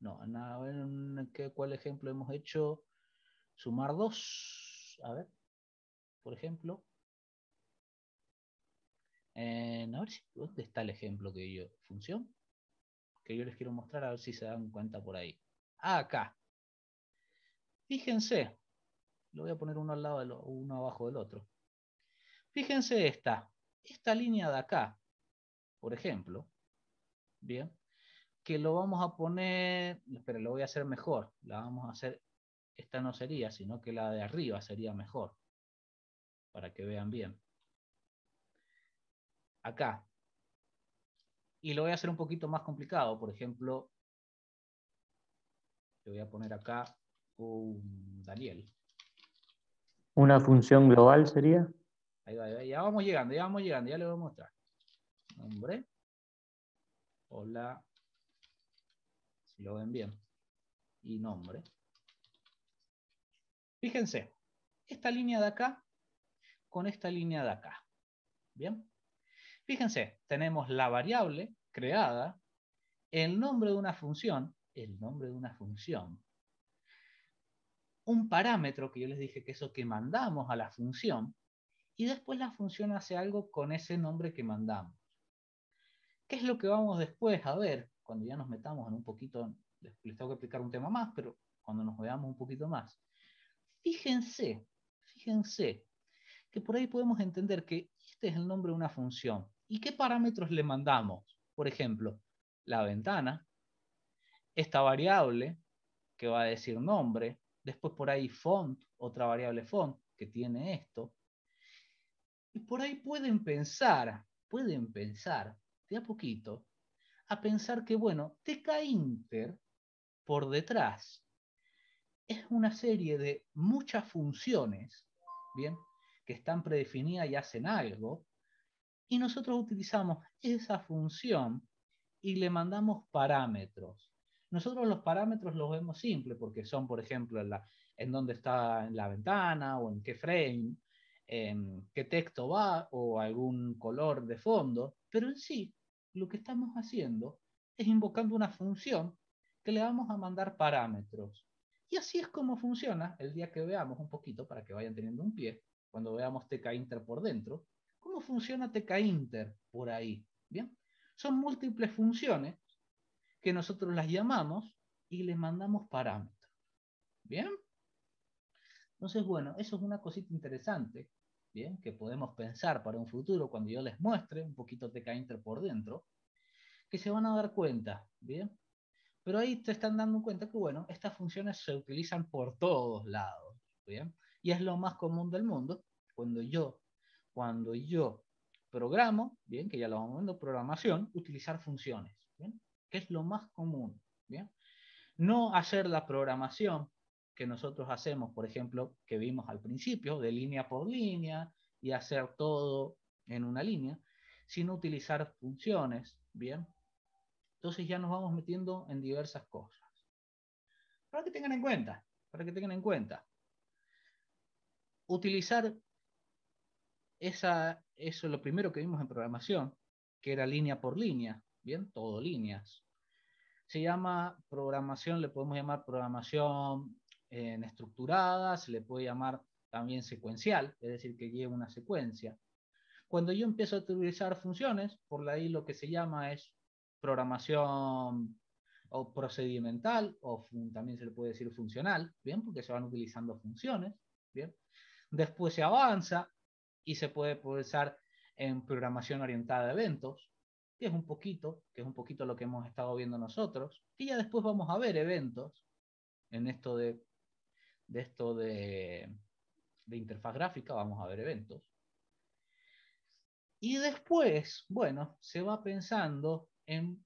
No, a ver, en qué, cuál ejemplo hemos hecho. Sumar dos. A ver, por ejemplo. a ver si, ¿dónde está el ejemplo que yo? ¿Función? Que yo les quiero mostrar a ver si se dan cuenta por ahí. Ah, acá. Fíjense. Lo voy a poner uno al lado, de uno abajo del otro. Fíjense esta. Esta línea de acá, por ejemplo. Bien que lo vamos a poner, pero lo voy a hacer mejor, la vamos a hacer, esta no sería, sino que la de arriba sería mejor, para que vean bien. Acá. Y lo voy a hacer un poquito más complicado, por ejemplo, le voy a poner acá un Daniel. ¿Una función global sería? Ahí va, ahí va, ya vamos llegando, ya vamos llegando, ya le voy a mostrar. Nombre. Hola lo ven bien, y nombre. Fíjense, esta línea de acá con esta línea de acá. ¿Bien? Fíjense, tenemos la variable creada, el nombre de una función, el nombre de una función, un parámetro que yo les dije que eso que mandamos a la función, y después la función hace algo con ese nombre que mandamos. ¿Qué es lo que vamos después a ver cuando ya nos metamos en un poquito? Les, les tengo que explicar un tema más, pero cuando nos veamos un poquito más. Fíjense, fíjense que por ahí podemos entender que este es el nombre de una función. ¿Y qué parámetros le mandamos? Por ejemplo, la ventana, esta variable que va a decir nombre, después por ahí font, otra variable font que tiene esto. Y por ahí pueden pensar, pueden pensar de a poquito, a pensar que, bueno, TK Inter por detrás es una serie de muchas funciones, ¿bien? Que están predefinidas y hacen algo, y nosotros utilizamos esa función y le mandamos parámetros. Nosotros los parámetros los vemos simples porque son, por ejemplo, en, en dónde está la ventana o en qué frame, en qué texto va o algún color de fondo, pero en sí lo que estamos haciendo es invocando una función que le vamos a mandar parámetros. Y así es como funciona el día que veamos un poquito, para que vayan teniendo un pie, cuando veamos TK Inter por dentro, cómo funciona TK Inter por ahí. Bien, son múltiples funciones que nosotros las llamamos y les mandamos parámetros. Bien. Entonces, bueno, eso es una cosita interesante, bien, que podemos pensar para un futuro cuando yo les muestre un poquito TK Inter por dentro, que se van a dar cuenta, bien. Pero ahí te están dando cuenta que, bueno, estas funciones se utilizan por todos lados, bien. Y es lo más común del mundo cuando yo, cuando yo programo, bien, que ya lo vamos viendo, programación, utilizar funciones, bien, que es lo más común, bien. No hacer la programación que nosotros hacemos, por ejemplo, que vimos al principio, de línea por línea y hacer todo en una línea, sino utilizar funciones, bien. Entonces ya nos vamos metiendo en diversas cosas. Para que tengan en cuenta, para que tengan en cuenta. Utilizar esa, eso es lo primero que vimos en programación, que era línea por línea, ¿bien? Todo líneas. Se llama programación, le podemos llamar programación en estructurada, se le puede llamar también secuencial, es decir, que lleva una secuencia. Cuando yo empiezo a utilizar funciones, por ahí lo que se llama es programación o procedimental, o también se le puede decir funcional, ¿bien? Porque se van utilizando funciones, ¿bien? Después se avanza y se puede usar en programación orientada a eventos, que es un poquito, que es un poquito lo que hemos estado viendo nosotros, y ya después vamos a ver eventos en esto de, de esto de, de interfaz gráfica, vamos a ver eventos. Y después, bueno, se va pensando en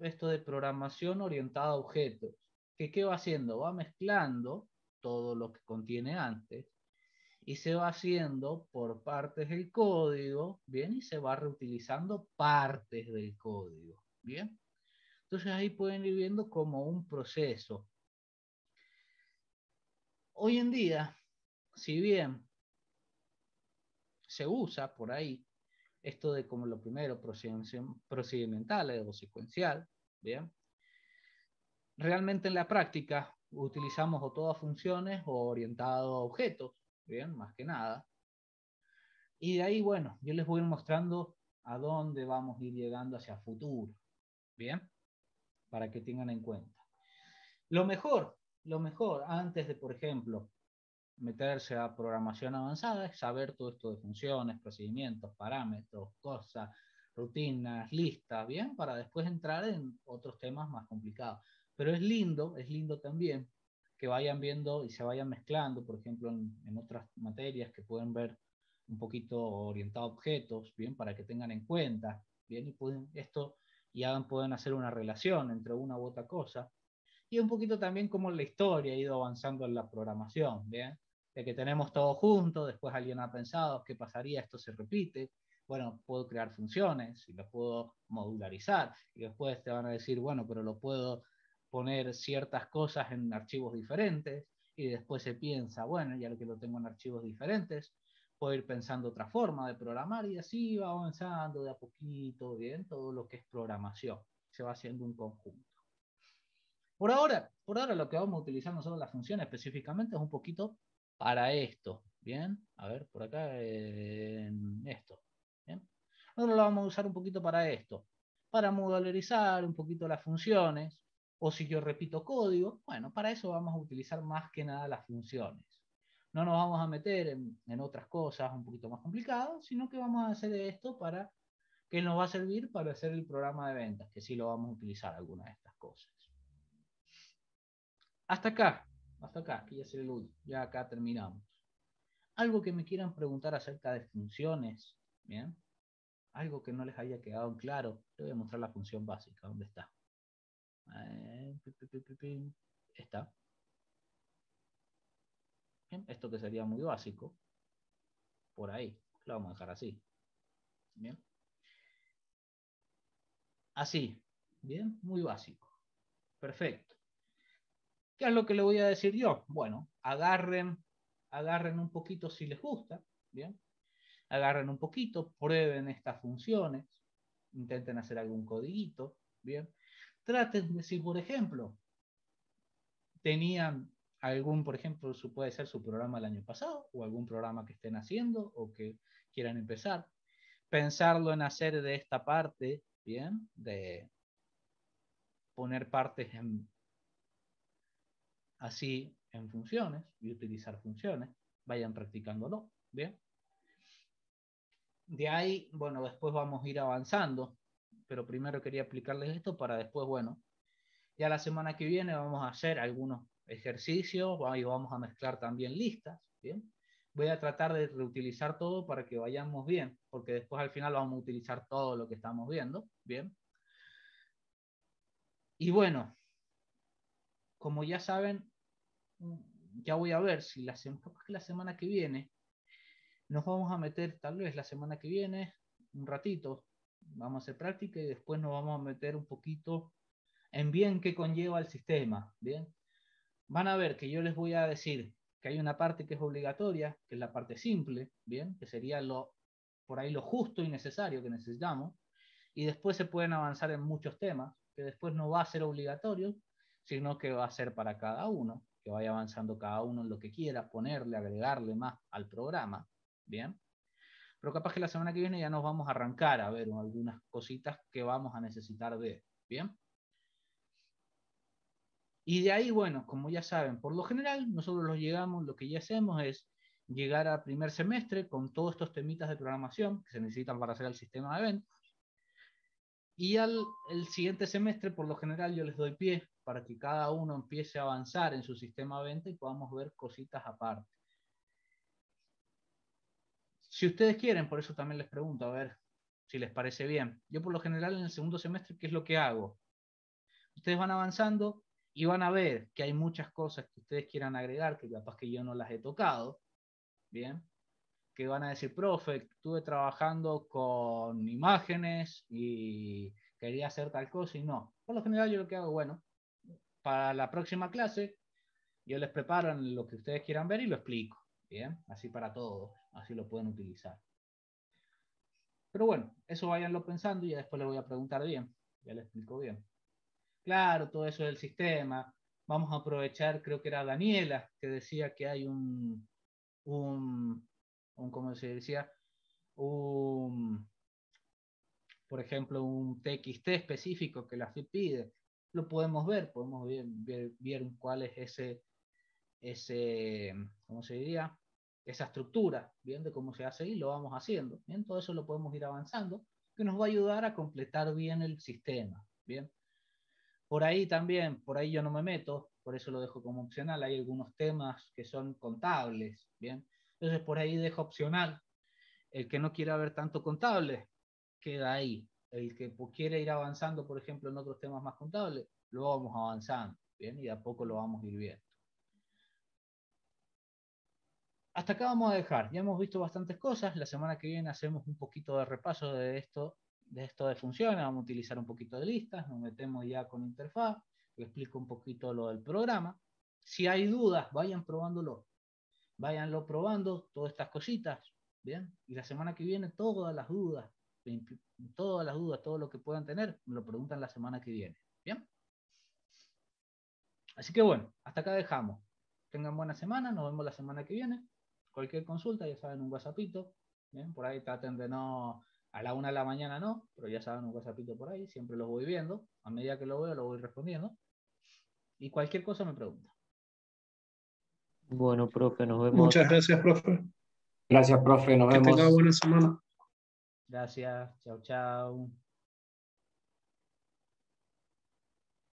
esto de programación orientada a objetos, que qué va haciendo? Va mezclando todo lo que contiene antes y se va haciendo por partes del código, ¿bien? Y se va reutilizando partes del código, ¿bien? Entonces ahí pueden ir viendo como un proceso. Hoy en día, si bien se usa por ahí esto de como lo primero, procedimental o secuencial, ¿bien? Realmente en la práctica utilizamos o todas funciones o orientado a objetos, ¿bien? Más que nada. Y de ahí, bueno, yo les voy mostrando a dónde vamos a ir llegando hacia futuro, ¿bien? Para que tengan en cuenta. Lo mejor, lo mejor, antes de, por ejemplo, meterse a programación avanzada es saber todo esto de funciones, procedimientos, parámetros, cosas, rutinas, listas, ¿bien? Para después entrar en otros temas más complicados. Pero es lindo, es lindo también que vayan viendo y se vayan mezclando, por ejemplo, en, en otras materias que pueden ver un poquito orientado a objetos, ¿bien? Para que tengan en cuenta, ¿bien? Y pueden, esto ya pueden hacer una relación entre una u otra cosa. Y un poquito también como la historia ha ido avanzando en la programación, ¿bien? de que tenemos todo junto, después alguien ha pensado, ¿qué pasaría? Esto se repite. Bueno, puedo crear funciones y lo puedo modularizar y después te van a decir, bueno, pero lo puedo poner ciertas cosas en archivos diferentes y después se piensa, bueno, ya que lo tengo en archivos diferentes, puedo ir pensando otra forma de programar y así va avanzando de a poquito, bien, todo lo que es programación, se va haciendo un conjunto. Por ahora, por ahora lo que vamos a utilizar nosotros la función específicamente es un poquito para esto. Bien, a ver, por acá en esto. Bien. Nosotros lo vamos a usar un poquito para esto. para modularizar un poquito las funciones, o si yo repito código, bueno, para eso vamos a utilizar más que nada las funciones. No nos vamos a meter en, otras cosas un poquito más complicadas, sino que vamos a hacer esto para que nos va a servir para hacer el programa de ventas, que sí lo vamos a utilizar alguna de estas cosas. Hasta acá, hasta acá, aquí ya, el último, ya acá terminamos. Algo que me quieran preguntar acerca de funciones, ¿bien? Algo que no les haya quedado claro, les voy a mostrar la función básica, ¿dónde está? Eh, está. Bien, esto que sería muy básico, por ahí, lo vamos a dejar así. Bien. Así, bien, muy básico. Perfecto. ¿Qué es lo que le voy a decir yo? Bueno, agarren, agarren un poquito si les gusta, bien. Agarren un poquito, prueben estas funciones, intenten hacer algún codiguito, bien. Traten de si, por ejemplo, tenían algún, por ejemplo, su, puede ser su programa el año pasado o algún programa que estén haciendo o que quieran empezar. Pensarlo en hacer de esta parte, bien, de poner partes en, así en funciones y utilizar funciones. Vayan practicándolo, bien. De ahí, bueno, después vamos a ir avanzando pero primero quería explicarles esto para después, bueno, ya la semana que viene vamos a hacer algunos ejercicios y vamos a mezclar también listas, ¿bien? Voy a tratar de reutilizar todo para que vayamos bien, porque después al final vamos a utilizar todo lo que estamos viendo, ¿bien? Y bueno, como ya saben, ya voy a ver si la, la semana que viene nos vamos a meter, tal vez la semana que viene, un ratito, vamos a hacer práctica y después nos vamos a meter un poquito en bien qué conlleva el sistema, ¿bien? Van a ver que yo les voy a decir que hay una parte que es obligatoria, que es la parte simple, ¿bien? Que sería lo, por ahí lo justo y necesario que necesitamos, y después se pueden avanzar en muchos temas, que después no va a ser obligatorio, sino que va a ser para cada uno, que vaya avanzando cada uno en lo que quiera, ponerle, agregarle más al programa, ¿bien? Pero capaz que la semana que viene ya nos vamos a arrancar a ver algunas cositas que vamos a necesitar ver. ¿Bien? Y de ahí, bueno, como ya saben, por lo general, nosotros los llegamos, lo que ya hacemos es llegar al primer semestre con todos estos temitas de programación que se necesitan para hacer el sistema de eventos. Y al el siguiente semestre, por lo general, yo les doy pie para que cada uno empiece a avanzar en su sistema de venta y podamos ver cositas aparte. Si ustedes quieren, por eso también les pregunto, a ver si les parece bien. Yo por lo general en el segundo semestre, ¿qué es lo que hago? Ustedes van avanzando y van a ver que hay muchas cosas que ustedes quieran agregar, que capaz que yo no las he tocado, ¿bien? Que van a decir, profe, estuve trabajando con imágenes y quería hacer tal cosa y no. Por lo general yo lo que hago, bueno, para la próxima clase, yo les preparo lo que ustedes quieran ver y lo explico, ¿bien? Así para todos así lo pueden utilizar. Pero bueno, eso váyanlo pensando y ya después le voy a preguntar bien, ya le explico bien. Claro, todo eso del sistema. Vamos a aprovechar, creo que era Daniela, que decía que hay un, un, un ¿cómo se decía? Un, por ejemplo, un TXT específico que la FIP pide. Lo podemos ver, podemos ver, ver, ver cuál es ese, ese, ¿cómo se diría? Esa estructura, bien, de cómo se hace y lo vamos haciendo, bien, todo eso lo podemos ir avanzando, que nos va a ayudar a completar bien el sistema, bien. Por ahí también, por ahí yo no me meto, por eso lo dejo como opcional, hay algunos temas que son contables, bien. Entonces por ahí dejo opcional. El que no quiera ver tanto contable, queda ahí. El que quiere ir avanzando, por ejemplo, en otros temas más contables, lo vamos avanzando, bien, y a poco lo vamos a ir viendo. Hasta acá vamos a dejar. Ya hemos visto bastantes cosas. La semana que viene hacemos un poquito de repaso de esto, de esto de funciones. Vamos a utilizar un poquito de listas. Nos metemos ya con interfaz. explico un poquito lo del programa. Si hay dudas, vayan probándolo. Váyanlo probando, todas estas cositas. Bien. Y la semana que viene, todas las dudas, todas las dudas, todo lo que puedan tener, me lo preguntan la semana que viene. Bien. Así que bueno, hasta acá dejamos. Tengan buena semana, nos vemos la semana que viene cualquier consulta, ya saben, un WhatsAppito, ¿bien? por ahí traten de no A la una de la mañana no, pero ya saben un WhatsAppito por ahí, siempre los voy viendo. A medida que lo veo, lo voy respondiendo. Y cualquier cosa me pregunta. Bueno, profe, nos vemos. Muchas gracias, profe. Gracias, profe. Nos Que vemos. tenga buena semana. Gracias, chao, chao.